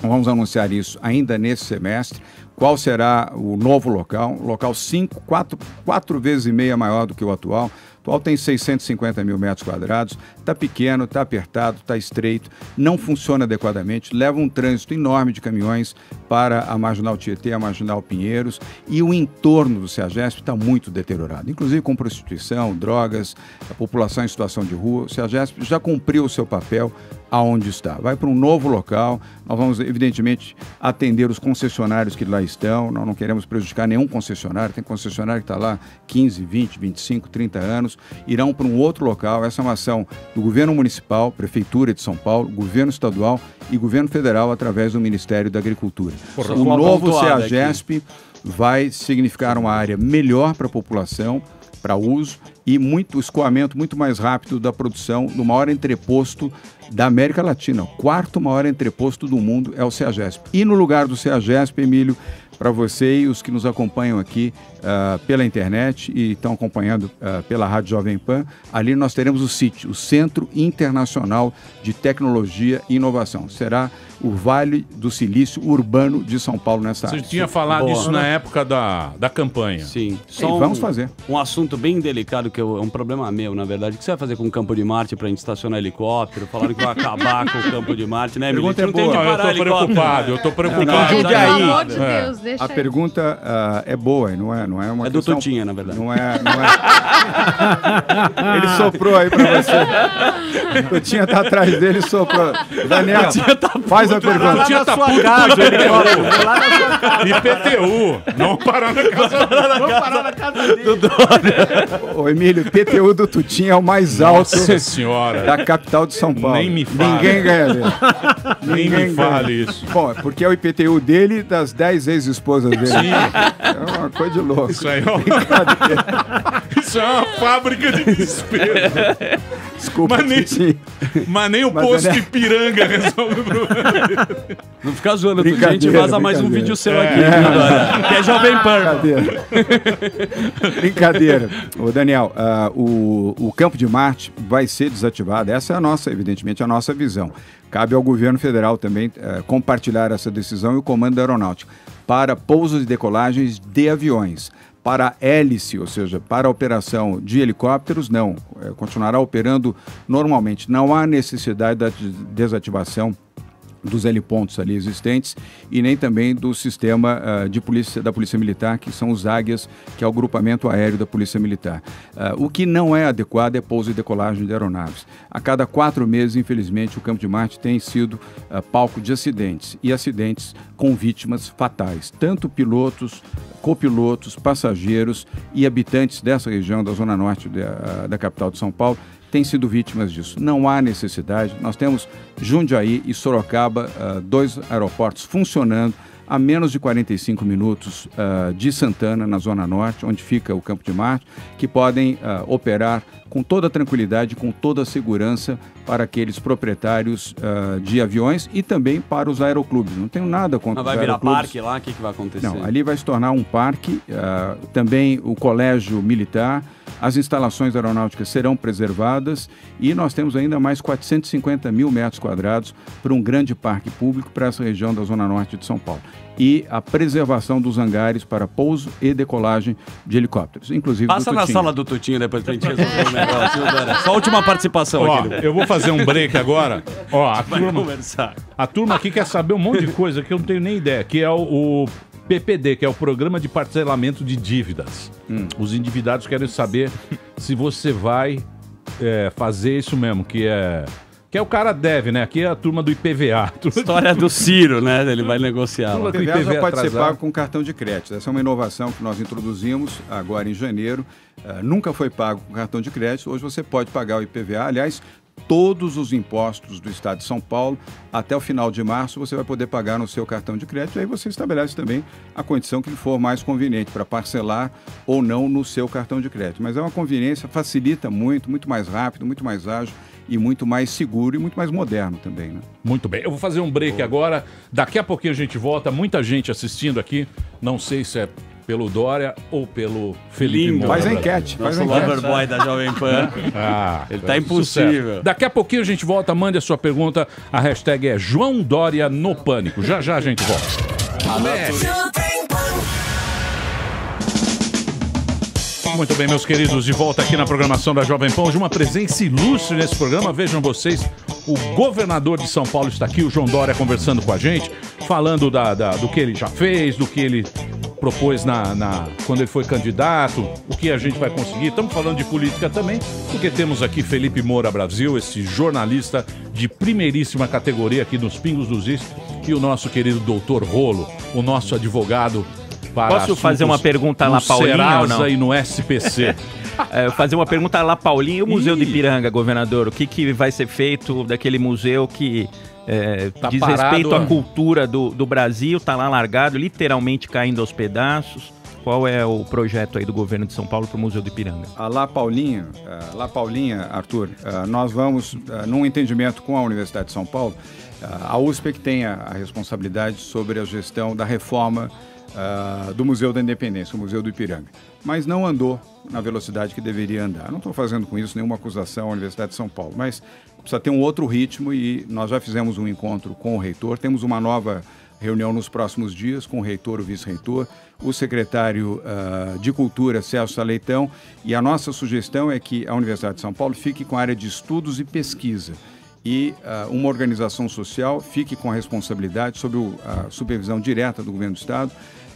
vamos anunciar isso ainda nesse semestre. Qual será o novo local? Local cinco, quatro, quatro vezes e meia maior do que o atual. O atual tem 650 mil metros quadrados. Está pequeno, está apertado, está estreito, não funciona adequadamente, leva um trânsito enorme de caminhões para a Marginal Tietê, a Marginal Pinheiros, e o entorno do CEAGESP está muito deteriorado, inclusive com prostituição, drogas, a população em situação de rua. O CEAGESP já cumpriu o seu papel aonde está. Vai para um novo local, nós vamos, evidentemente, atender os concessionários que lá estão, nós não queremos prejudicar nenhum concessionário, tem concessionário que está lá 15, 20, 25, 30 anos, irão para um outro local. Essa é uma ação do governo municipal, Prefeitura de São Paulo, governo estadual e governo federal através do Ministério da Agricultura. Porra, o novo CEAGESP vai significar uma área melhor para a população, para uso e muito escoamento muito mais rápido da produção do maior entreposto da América Latina. O quarto maior entreposto do mundo é o CEAGESP. E no lugar do CEAGESP, Emílio, para você e os que nos acompanham aqui ah, pela internet e estão acompanhando ah, pela Rádio Jovem Pan, ali nós teremos o CIT, o Centro Internacional de Tecnologia e Inovação. Será o Vale do Silício Urbano de São Paulo nessa Você área. tinha falado Boa. isso na época da, da campanha. Sim. Sim, vamos fazer. Um assunto bem delicado, que é um problema meu, na verdade. O que você vai fazer com o Campo de Marte pra gente estacionar helicóptero? Falaram que vai acabar com o Campo de Marte, né, Emílio? Pergunta é Não boa. Não, eu tô helicóptero. preocupado, eu tô preocupado. Não, Pelo Jundiaí. amor de É. Deus, deixa A aí. pergunta ah, é boa, não é, não é uma É do questão- Tutinha, na verdade. Não é, não é. [laughs] Ele soprou aí pra você. [laughs] O Tutinha tá atrás dele e soprou. [laughs] Daniel, faz a pergunta. O Tinha tá puto casa, com helicóptero. IPTU. Lá na sua casa. IPTU. Não parar na casa Vamos parar na casa dele. [laughs] Ô, Emílio, o PTU do Tutinha é o mais alto Nossa senhora. da capital de São Paulo. Nem me fale. Ninguém ganha dele. [laughs] Nem Ninguém me fale isso. Bom, é porque é o IPTU dele e das 10 ex-esposas dele. Sim. É uma coisa de louco. Isso aí é uma... [laughs] Isso é uma fábrica de desespero. Desculpa, Mas nem-. Mas nem o Mas posto é- de piranga resolve o problema. [laughs] Não fica zoando, a gente vaza mais um vídeo seu É. aqui, Dória? que é Jovem Pan. Brincadeira. Brincadeira. Ô, Daniel, ah, o, o campo de Marte vai ser desativado. Essa é a nossa, evidentemente, a nossa visão. Cabe ao governo federal também eh, compartilhar essa decisão e o comando da aeronáutica para pousos e decolagens de aviões. Para hélice, ou seja, para a operação de helicópteros, não. Eh, continuará operando normalmente. Não há necessidade da des- desativação dos helipontos ali existentes e nem também do sistema ah, de polícia da polícia militar que são os águias que é o grupamento aéreo da polícia militar. Ah, o que não é adequado é pouso e decolagem de aeronaves. A cada quatro meses infelizmente o campo de Marte tem sido ah, palco de acidentes e acidentes com vítimas fatais. Tanto pilotos copilotos passageiros e habitantes dessa região da zona norte da capital de São Paulo têm sido vítimas disso. Não há necessidade. Nós temos Jundiaí e Sorocaba, ah, dois aeroportos funcionando a menos de 45 minutos ah, de Santana, na Zona Norte, onde fica o Campo de Marte, que podem ah, operar com toda tranquilidade, com toda segurança para aqueles proprietários ah, de aviões e também para os aeroclubes. Não tenho nada contra Mas vai os virar aeroclubes. parque lá? O que, que vai acontecer? Não, ali vai se tornar um parque, ah, também o colégio militar, as instalações aeronáuticas serão preservadas e nós temos ainda mais 450 mil metros quadrados para um grande parque público para essa região da Zona Norte de São Paulo. E a preservação dos hangares para pouso e decolagem de helicópteros, inclusive do Passa na sala do Tutinho depois pra gente resolver o negócio? Só a última participação Ó, aqui. eu vou fazer um break agora. Ó, a [laughs] Vai turma, conversar. a turma aqui quer saber um monte de coisa que eu não tenho nem ideia, que é o, o PPD, que é o Programa de Parcelamento de Dívidas. Hum. Os endividados querem saber se você vai é, fazer isso mesmo, que é... Que é o cara deve, né? Aqui é a turma do IPVA. [laughs] História do Ciro, né? Ele vai negociar. O lá. IPVA já pode ser pago com cartão de crédito. Essa é uma inovação que nós introduzimos agora em janeiro. Ah, nunca foi pago com cartão de crédito. Hoje você pode pagar o IPVA. Aliás, todos os impostos do Estado de São Paulo, até o final de março, você vai poder pagar no seu cartão de crédito. E aí você estabelece também a condição que lhe for mais conveniente para parcelar ou não no seu cartão de crédito. Mas é uma conveniência, facilita muito, muito mais rápido, muito mais ágil e muito mais seguro e muito mais moderno também. Né? Muito bem, eu vou fazer um break agora. Daqui a pouquinho a gente volta. Muita gente assistindo aqui. Não sei se é pelo Dória ou pelo Felipe Lindo. Moura. Faz a enquete, faz Nosso a enquete. loverboy da Jovem Pan. [laughs] ah, Ele tá é impossível. sucesso. Daqui a pouquinho a gente volta. Mande a sua pergunta. A hashtag é João Dória no Pânico. Já já a gente volta. Muito bem, meus queridos, de volta aqui na programação da Jovem Pan. Hoje uma presença ilustre nesse programa. Vejam vocês, o governador de São Paulo está aqui, o João Dória, conversando com a gente, falando da, da- do que ele já fez, do que ele propôs na, na- quando ele foi candidato, o que a gente vai conseguir. Estamos falando de política também, porque temos aqui Felipe Moura Brasil, esse jornalista de primeiríssima categoria aqui nos Pingos dos Is, e o nosso querido doutor Rolo, o nosso advogado para Posso fazer uma pergunta lá, Paulinho, ou Serasa não? e no SPC. [laughs] É, fazer uma pergunta lá, Paulinho. E o Museu de Ipiranga, governador? O que, que vai ser feito daquele museu que é, Tá diz parado, respeito à cultura do, do Brasil? Está lá largado, literalmente caindo aos pedaços. Qual é o projeto aí do governo de São Paulo para o Museu de Ipiranga? A La Paulinha, ah, La Paulinha, Arthur, ah, nós vamos, ah, num entendimento com a Universidade de São Paulo, ah, a USP que tem a responsabilidade sobre a gestão da reforma ah, do Museu da Independência, o Museu do Ipiranga. Mas não andou na velocidade que deveria andar. Não estou fazendo com isso nenhuma acusação à Universidade de São Paulo, mas precisa ter um outro ritmo e nós já fizemos um encontro com o reitor, temos uma nova reunião nos próximos dias com o reitor, o vice-reitor, o secretário ah, de Cultura, Celso Saleitão, e a nossa sugestão é que a Universidade de São Paulo fique com a área de estudos e pesquisa e ah, uma organização social fique com a responsabilidade sobre o- a supervisão direta do governo do Estado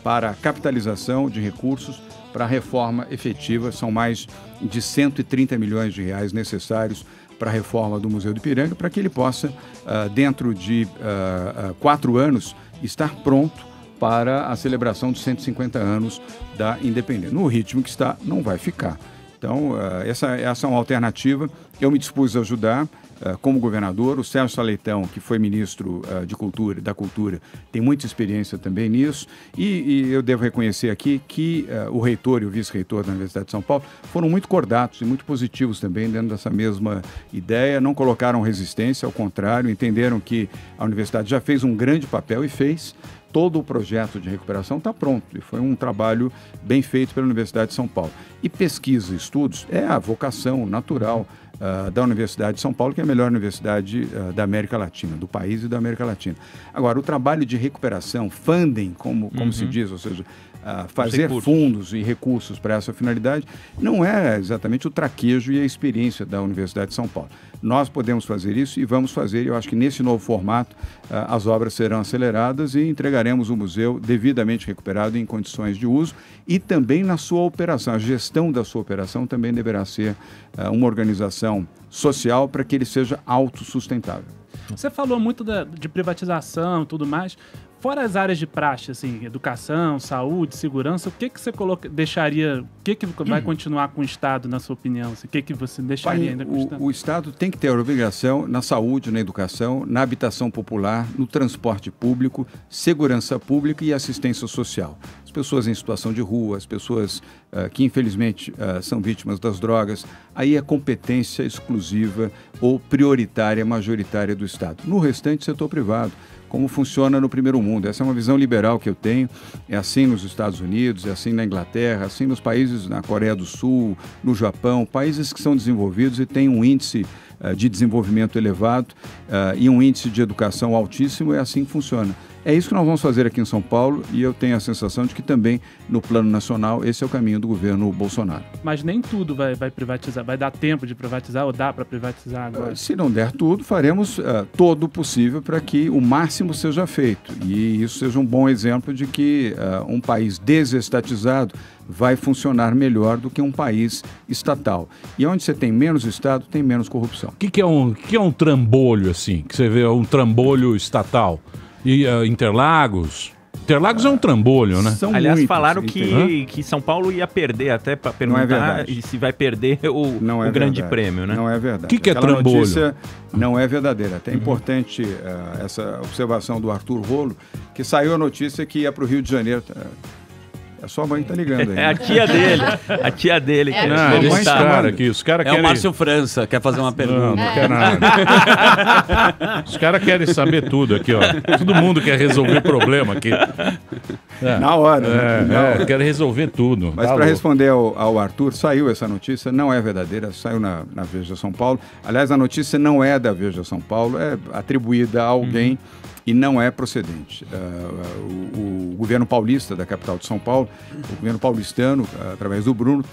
para a capitalização de recursos para a reforma efetiva. São mais de 130 milhões de reais necessários para a reforma do Museu do Ipiranga, para que ele possa, ah, dentro de ah, ah, quatro anos, estar pronto para a celebração dos 150 anos da independência. No ritmo que está, não vai ficar. Então, essa, essa é uma alternativa. Eu me dispus a ajudar. Ah, como governador. O Sérgio Saleitão, que foi ministro ah, de cultura, da Cultura, tem muita experiência também nisso. E, e eu devo reconhecer aqui que ah, o reitor e o vice-reitor da Universidade de São Paulo foram muito cordatos e muito positivos também dentro dessa mesma ideia. Não colocaram resistência, ao contrário, entenderam que a universidade já fez um grande papel e fez todo o projeto de recuperação está pronto. E foi um trabalho bem feito pela Universidade de São Paulo. E pesquisa e estudos é a vocação natural ah, da Universidade de São Paulo, que é a melhor universidade ah, da América Latina, do país e da América Latina. Agora, o trabalho de recuperação, funding, como, como se Uhum. diz, ou seja, ah, fazer fundos e recursos para essa finalidade, não é exatamente o traquejo e a experiência da Universidade de São Paulo. Nós podemos fazer isso e vamos fazer. Eu acho que nesse novo formato ah, as obras serão aceleradas e entregaremos o museu devidamente recuperado em condições de uso e também na sua operação. A gestão da sua operação também deverá ser ah, uma organização social para que ele seja autossustentável. Você falou muito da- de privatização e tudo mais. Fora as áreas de praxe, assim, educação, saúde, segurança, o que, que você coloca, deixaria. O que, que vai continuar com o Estado, na sua opinião? Assim, o que, que você deixaria ainda com o Estado? o, o Estado tem que ter a obrigação na saúde, na educação, na habitação popular, no transporte público, segurança pública e assistência social. As pessoas em situação de rua, as pessoas ah, que infelizmente ah, são vítimas das drogas, aí é competência exclusiva ou prioritária, majoritária do Estado. No restante, setor privado como funciona no primeiro mundo. Essa é uma visão liberal que eu tenho. É assim nos Estados Unidos, é assim na Inglaterra, assim nos países na Coreia do Sul, no Japão, países que são desenvolvidos e têm um índice de desenvolvimento elevado eh, e um índice de educação altíssimo. É assim que funciona. É isso que nós vamos fazer aqui em São Paulo e eu tenho a sensação de que também no plano nacional esse é o caminho do governo Bolsonaro. Mas nem tudo vai, vai privatizar. Vai dar tempo de privatizar ou dá para privatizar agora? Se não der tudo, faremos ah, todo o possível para que o máximo seja feito. E isso seja um bom exemplo de que ah, um país desestatizado vai funcionar melhor do que um país estatal. E onde você tem menos Estado, tem menos corrupção. O que, que é um, que é um trambolho, assim? Que você vê um trambolho estatal? E ah, Interlagos? Interlagos é um trambolho, né? Aliás, falaram que, que São Paulo ia perder, até para é perguntar e se vai perder o, Não é o grande prêmio, né? Não é verdade. O que que é Aquela trambolho? notícia não é verdadeira. Até é importante eh, essa observação do Arthur Rolo, que saiu a notícia que ia para o Rio de Janeiro. A sua mãe está ligando aí. [laughs] É a tia dele, a tia dele. É que Não, Mamãe tá cara aqui, os caras É querem... o Márcio França, quer fazer uma pergunta. Não, não quer nada. [laughs] Os caras querem saber tudo aqui, ó. Todo mundo quer resolver problema aqui. É. Na hora, É, né? É, quer resolver tudo. Mas Tá para responder ao, ao Arthur, saiu essa notícia, não é verdadeira, saiu na, na Veja São Paulo. Aliás, a notícia não é da Veja São Paulo, é atribuída a alguém Uhum. E não é procedente. Ah, o, o governo paulista da capital de São Paulo, o governo paulistano, ah, através do Bruno,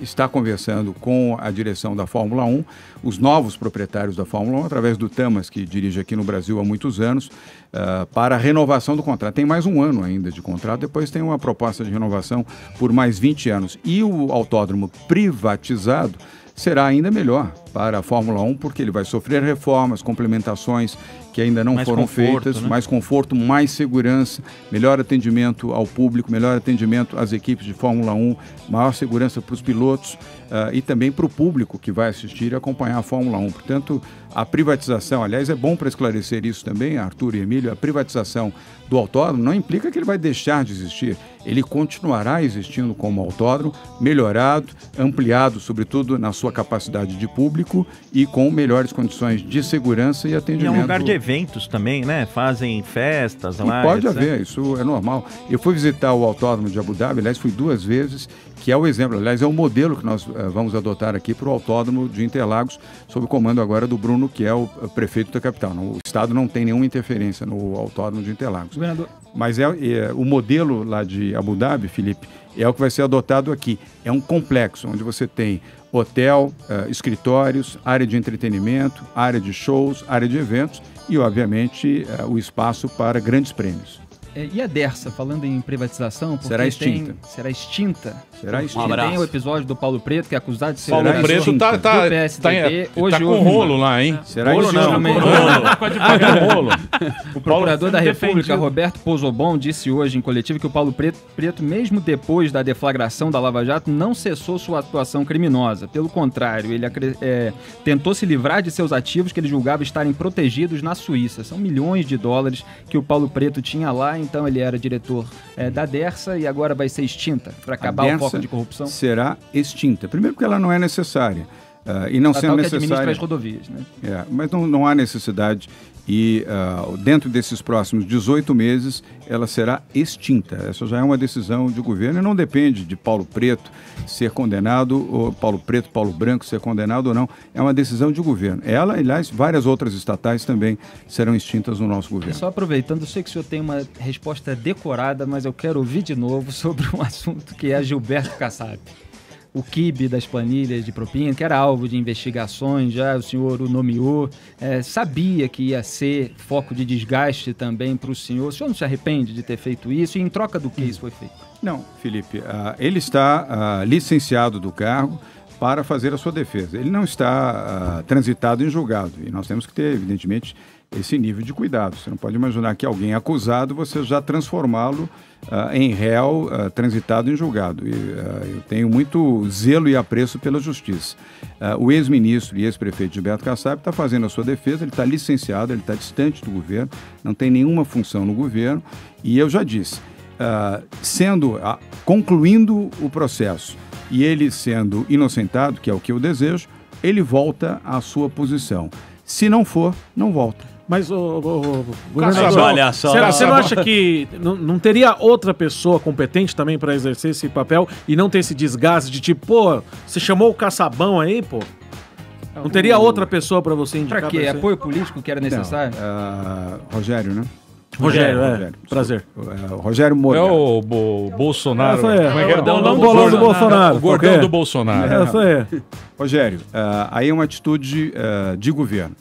está conversando com a direção da Fórmula 1, os novos proprietários da Fórmula 1, através do Tamas, que dirige aqui no Brasil há muitos anos, ah, para a renovação do contrato. Tem mais um ano ainda de contrato, depois tem uma proposta de renovação por mais 20 anos. E o autódromo privatizado será ainda melhor para a Fórmula 1, porque ele vai sofrer reformas, complementações que ainda não Mais foram conforto, feitas, né? mais conforto, mais segurança, melhor atendimento ao público, melhor atendimento às equipes de Fórmula 1, maior segurança para os pilotos ah, e também para o público que vai assistir e acompanhar a Fórmula 1. Portanto, a privatização, aliás, é bom para esclarecer isso também, Arthur e Emílio, a privatização do autódromo não implica que ele vai deixar de existir. Ele continuará existindo como autódromo, melhorado, ampliado, sobretudo na sua capacidade de público e com melhores condições de segurança e E é atendimento. um lugar de eventos também, né? Fazem festas E lá. pode etc. haver, isso é normal. Eu fui visitar o autódromo de Abu Dhabi, aliás, fui duas vezes, que é o exemplo, aliás, é o modelo que nós eh, vamos adotar aqui para o autódromo de Interlagos, sob o comando agora do Bruno, que é o eh, prefeito da capital. O Estado não tem nenhuma interferência no autódromo de Interlagos. Governador. Mas é, é, o modelo lá de Abu Dhabi, Felipe, é o que vai ser adotado aqui. É um complexo onde você tem hotel, eh, escritórios, área de entretenimento, área de shows, área de eventos e, obviamente, eh, o espaço para grandes prêmios. É, e a Dersa, falando em privatização, porque Será extinta. tem- será extinta. Será extinta. Um abraço. Tem o episódio do Paulo Preto, que é acusado de ser Paulo Preto tá- do tá- PSDB. tá- Hoje tá com rolo uma- lá, hein? Será Rolo extinta. não, Também. rolo. Tá com rolo. [laughs] O procurador da República, defendido. Roberto Pozobon, disse hoje em coletivo que o Paulo Preto, Preto, mesmo depois da deflagração da Lava Jato, não cessou sua atuação criminosa. Pelo contrário, ele é, tentou se livrar de seus ativos que ele julgava estarem protegidos na Suíça. São milhões de dólares que o Paulo Preto tinha lá, então ele era diretor é, da Dersa e agora vai ser extinta para acabar A o foco de corrupção. Será extinta. Primeiro porque ela não é necessária. Ah, e não Estatal sendo que administra as rodovias, né? É, mas não, não há necessidade. E ah, dentro desses próximos 18 meses, ela será extinta. Essa já é uma decisão de governo e não depende de Paulo Preto ser condenado, ou Paulo Preto, Paulo Branco ser condenado ou não. É uma decisão de governo. Ela, aliás, várias outras estatais também serão extintas no nosso governo. só aproveitando, eu sei que o senhor tem uma resposta decorada, mas eu quero ouvir de novo sobre um [laughs] assunto que é Gilberto Kassab. O kibe das planilhas de propina, que era alvo de investigações, já o senhor o nomeou, é, sabia que ia ser foco de desgaste também para o senhor. O senhor não se arrepende de ter feito isso? E em troca do que isso foi feito? Não, Felipe, ah, ele está ah, licenciado do cargo para fazer a sua defesa. Ele não está ah, transitado em julgado. E nós temos que ter, evidentemente, esse nível de cuidado. Você não pode imaginar que alguém acusado, você já transformá-lo ah, em réu ah, transitado em julgado. E, ah, eu tenho muito zelo e apreço pela justiça. O ex-ministro e ex-prefeito Gilberto Kassab está fazendo a sua defesa, ele está licenciado, ele está distante do governo, não tem nenhuma função no governo. E eu já disse, sendo concluindo o processo e ele sendo inocentado, que é o que eu desejo, ele volta à sua posição. Se não for, não volta. Mas, ô, ô, ô, Kassab, governador, olha só. será- você não acha que não, não teria outra pessoa competente também para exercer esse papel e não ter esse desgaste de tipo, pô, você chamou o caçabão aí, pô? Não teria outra pessoa para você indicar? Para quê? pra? Apoio político que era necessário? Não, ah, Rogério, né? Rogério, é. Prazer. Ah, Rogério Moura. É o Bo- Bolsonaro. Essa é. Como é que é? É o bolão- bolão do Bolsonaro, O gordão do Bolsonaro. Essa é. Rogério, ah, aí é uma atitude ah, de governo.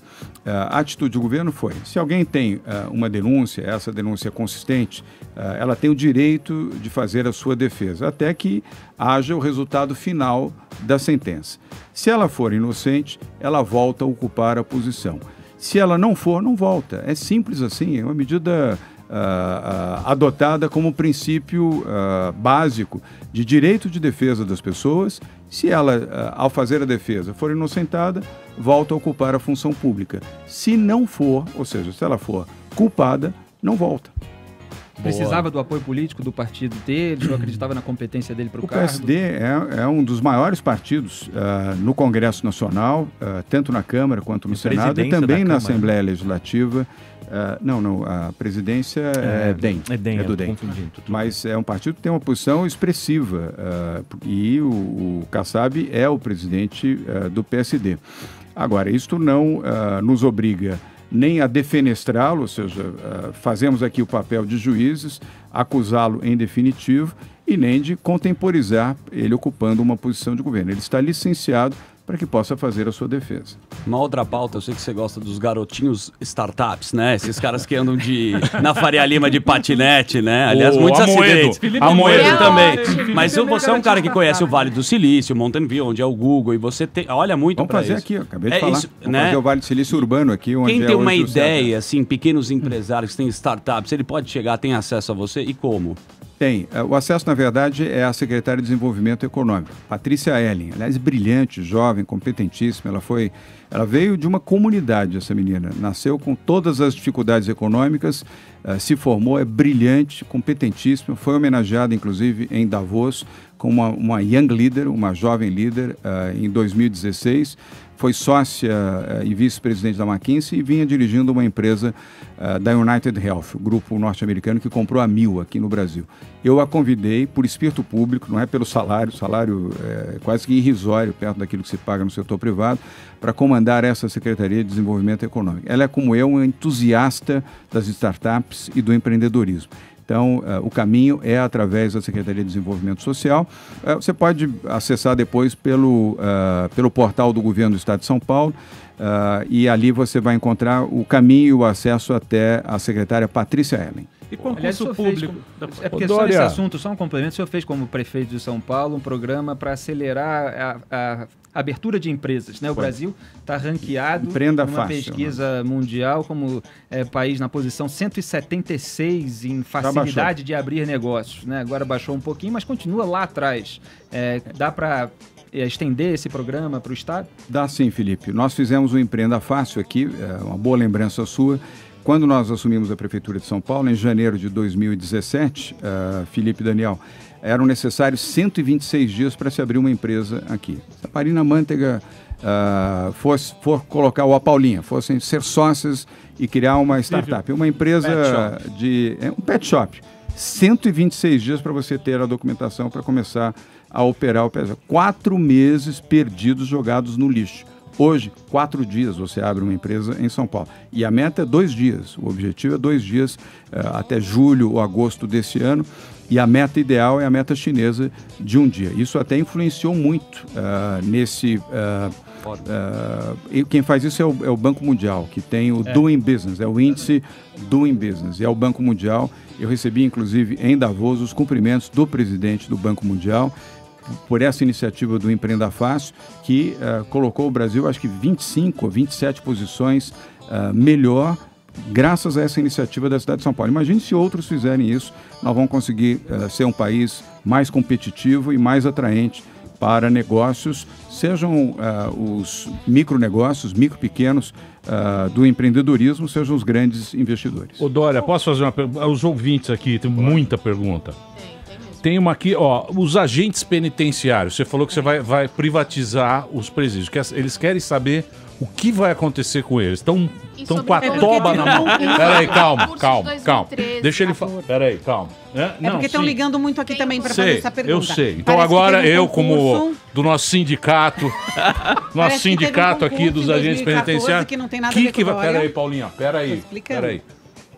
Ah, a atitude do governo foi: se alguém tem ah, uma denúncia, essa denúncia é consistente, ah, ela tem o direito de fazer a sua defesa, até que haja o resultado final da sentença. Se ela for inocente, ela volta a ocupar a posição. Se ela não for, não volta. É simples assim, é uma medida ah, adotada como princípio ah, básico de direito de defesa das pessoas. Se ela, ao fazer a defesa, for inocentada, volta a ocupar a função pública. Se não for, ou seja, se ela for culpada, não volta. Precisava do apoio político do partido dele? O senhor acreditava na competência dele para o O cargo? PSD é, é um dos maiores partidos ah, no Congresso Nacional, ah, tanto na Câmara quanto no Senado, e também na Câmara. Assembleia Legislativa. Ah, não, não, a presidência é, É, DEM. é DEM, do eu DEM. Mas é um partido que tem uma posição expressiva ah, e o, o Kassab é o presidente ah, do PSD. Agora, isto não nos obriga nem a defenestrá-lo, ou seja, fazemos aqui o papel de juízes, acusá-lo em definitivo e nem de contemporizar ele ocupando uma posição de governo. Ele está licenciado para que possa fazer a sua defesa. Uma outra pauta, eu sei que você gosta dos garotinhos startups, né? Esses caras que andam de na Faria Lima de patinete, né? Aliás, O muitos Amoedo. acidentes. Felipe Amoedo Amoedo. também. Felipe Mas também você é um é cara que conhece o Vale do Silício, Mountain View, onde é o Google, e você tem, olha muito Vamos fazer isso. aqui, acabei de É falar. isso, Vamos né? fazer o Vale do Silício Urbano aqui, onde Quem é tem uma ideia, assim, pequenos empresários que têm startups, ele pode chegar, tem acesso a você e como? Tem. Eh, O acesso, na verdade, é a secretária de Desenvolvimento Econômico, Patrícia Ellen. Aliás, brilhante, jovem, competentíssima. Ela foi, ela veio de uma comunidade, essa menina. Nasceu com todas as dificuldades econômicas, eh, se formou, é brilhante, competentíssima. Foi homenageada, inclusive, em Davos como uma, uma young leader, uma jovem líder, eh, em 2016 foi sócia eh, e vice-presidente da McKinsey e vinha dirigindo uma empresa eh, da United Health, grupo norte-americano que comprou a Mil aqui no Brasil. Eu a convidei por espírito público, não é pelo salário, salário é quase que irrisório perto daquilo que se paga no setor privado, para comandar essa Secretaria de Desenvolvimento Econômico. Ela é, como eu, uma entusiasta das startups e do empreendedorismo. Então, eh, o caminho é através da Secretaria de Desenvolvimento Social. Eh, você pode acessar depois pelo, eh, pelo portal do Governo do Estado de São Paulo. e ali você vai encontrar o caminho e o acesso até a secretária Patrícia Ellen. E concurso Aliás, público? Da- É porque Ô, só nesse assunto, só um complemento, o senhor fez como prefeito de São Paulo um programa para acelerar a, a abertura de empresas. Né? O Foi. Brasil está ranqueado Empreenda numa fácil, pesquisa mundial como é, país na posição 176 em facilidade de abrir negócios. Né? Agora baixou um pouquinho, mas continua lá atrás. É, dá para estender esse programa para o Estado? Dá sim, Felipe. Nós fizemos o Empreenda Fácil aqui, é uma boa lembrança sua. Quando nós assumimos a Prefeitura de São Paulo, em janeiro de 2017, eh, Felipe e Daniel, eram necessários 126 dias para se abrir uma empresa aqui. Se a Parina Manteiga ah, fosse, for colocar, ou a Paulinha, fossem ser sócias e criar uma startup, uma empresa Pet de. É um pet shop. 126 dias para você ter a documentação para começar a operar o PSA. Quatro meses perdidos, jogados no lixo. Hoje, quatro dias você abre uma empresa em São Paulo. E a meta é dois dias. O objetivo é dois dias eh, até julho ou agosto desse ano. E a meta ideal é a meta chinesa de um dia. Isso até influenciou muito ah, nesse. ah, e quem faz isso é o, é o Banco Mundial, que tem o É. Doing Business, é o índice Doing Business. E é o Banco Mundial. Eu recebi, inclusive, em Davos, os cumprimentos do presidente do Banco Mundial por essa iniciativa do Empreenda Fácil, que eh, colocou o Brasil, acho que 25 ou 27 posições ah, melhor, graças a essa iniciativa da cidade de São Paulo. Imagine se outros fizerem isso, nós vamos conseguir eh, ser um país mais competitivo e mais atraente para negócios, sejam ah, os micronegócios, micro pequenos ah, do empreendedorismo, sejam os grandes investidores. Ô Dória, posso fazer uma pergunta? Os ouvintes aqui, tem muita pergunta. Tem uma aqui, ó, os agentes penitenciários. Você falou que você vai, vai privatizar os presídios. Quer- Eles querem saber o que vai acontecer com eles. Estão estão com a toba na mão. Peraí, calma, calma, calma. 2013, Deixa ele falar. Peraí, calma. É, É não, porque estão ligando muito aqui também para fazer essa pergunta. eu sei. Então Parece que agora um eu, como do nosso sindicato, [laughs] nosso que teve um sindicato aqui dos agentes 2014 penitenciários. que não tem nada a que ver que com vai... Dória. Peraí, Paulinha, peraí. Peraí.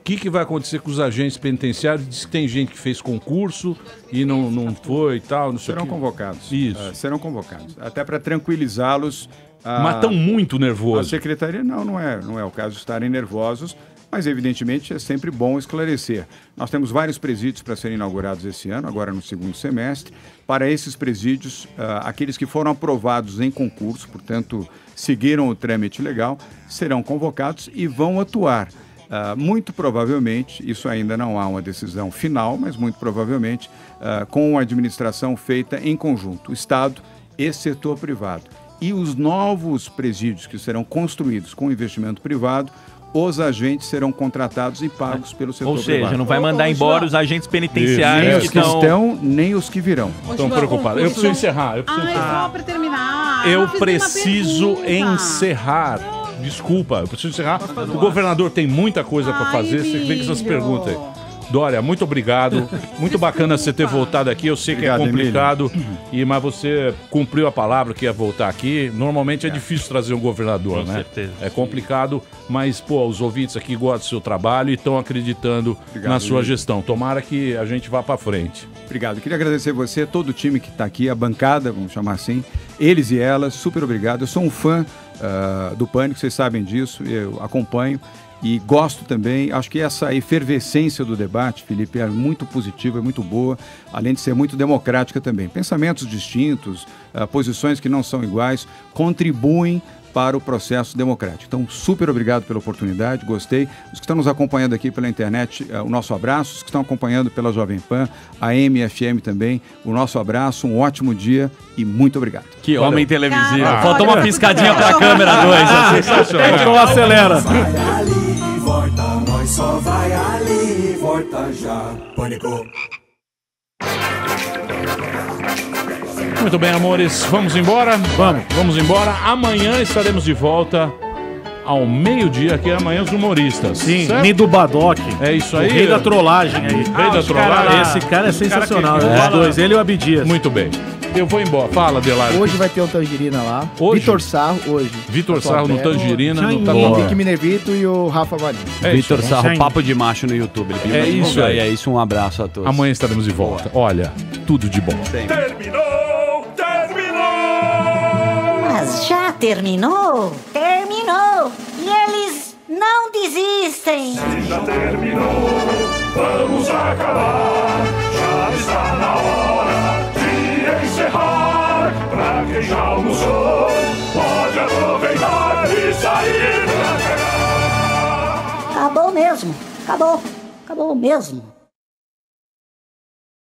O que, que vai acontecer com os agentes penitenciários? Diz que tem gente que fez concurso e não, não foi e tal, não sei Serão o quê. convocados. Isso. Ah, serão convocados. Até para tranquilizá-los. ah, Mas estão muito A nervosos. secretaria, não, não é, não é o caso de estarem nervosos, mas evidentemente é sempre bom esclarecer. Nós temos vários presídios para serem inaugurados esse ano, agora no segundo semestre. Para esses presídios, ah, aqueles que foram aprovados em concurso, portanto, seguiram o trâmite legal, serão convocados e vão atuar. Ah, muito provavelmente, isso ainda não há uma decisão final, mas muito provavelmente ah, com a administração feita em conjunto, Estado e setor privado. E os novos presídios que serão construídos com investimento privado, os agentes serão contratados e pagos pelo setor Ou seja, privado. não vai mandar embora os agentes penitenciários Nem que os que estão... estão, nem os que virão. Estão preocupados. Eu preciso encerrar. Eu preciso Ai, encerrar. só para terminar. Eu preciso encerrar. Desculpa, eu preciso encerrar. O governador tem muita coisa para fazer. Você vem com essas perguntas aí. Dória, muito obrigado. Muito bacana você ter voltado aqui. Eu sei Obrigado, que é complicado, e, mas você cumpriu a palavra que ia voltar aqui. Normalmente é, difícil trazer um governador, Com né? certeza. É complicado, mas, pô, os ouvintes aqui gostam do seu trabalho e estão acreditando Obrigado, na sua Emílio. gestão. Tomara que a gente vá para frente. Obrigado. Queria agradecer você, todo o time que está aqui, a bancada, vamos chamar assim, eles e elas, super obrigado. Eu sou um fã ah, do Pânico, vocês sabem disso, eu acompanho e gosto também. Acho que essa efervescência do debate, Felipe, é muito positiva, é muito boa, além de ser muito democrática também. Pensamentos distintos, ah, posições que não são iguais, contribuem para o processo democrático. Então, super obrigado pela oportunidade, gostei. Os que estão nos acompanhando aqui pela internet, eh, o nosso abraço. Os que estão acompanhando pela Jovem Pan, a MFM também, o nosso abraço, um ótimo dia e muito obrigado. Que homem televisivo. Ah, Faltou uma piscadinha pra câmera 2. Sensacional. Não acelera. Vai ali, volta, nós só vai ali, volta já. Pânico. Muito bem, amores, vamos embora? Vamos. Vamos embora. Amanhã estaremos de volta ao meio-dia, que é amanhã os humoristas. Sim, certo? Nido Badoc. É isso O aí. rei da trollagem aí. Rei da esse trollagem. cara- esse cara é sensacional. que- Os É. dois, ele e o Abdias. Muito bem. Eu vou embora. Fala, Delar. Hoje vai ter um Tangerina lá. Hoje? Vitor Sarro, hoje. Vitor Sarro no. Tangerina, no O. Henrique Minevito e o Rafa Valim. É isso, Vitor né? Sarro, Sim. Papo de Macho no YouTube. Ele É isso aí. é isso. Um abraço a todos. Amanhã estaremos de volta. Olha, tudo de bom. Terminou! Mas já terminou? Terminou! E eles não desistem! Já terminou, Vamos acabar, já está na hora de encerrar. Pra quem já almoçou, pode aproveitar e sair pra cagar. Acabou mesmo. Acabou. Acabou mesmo.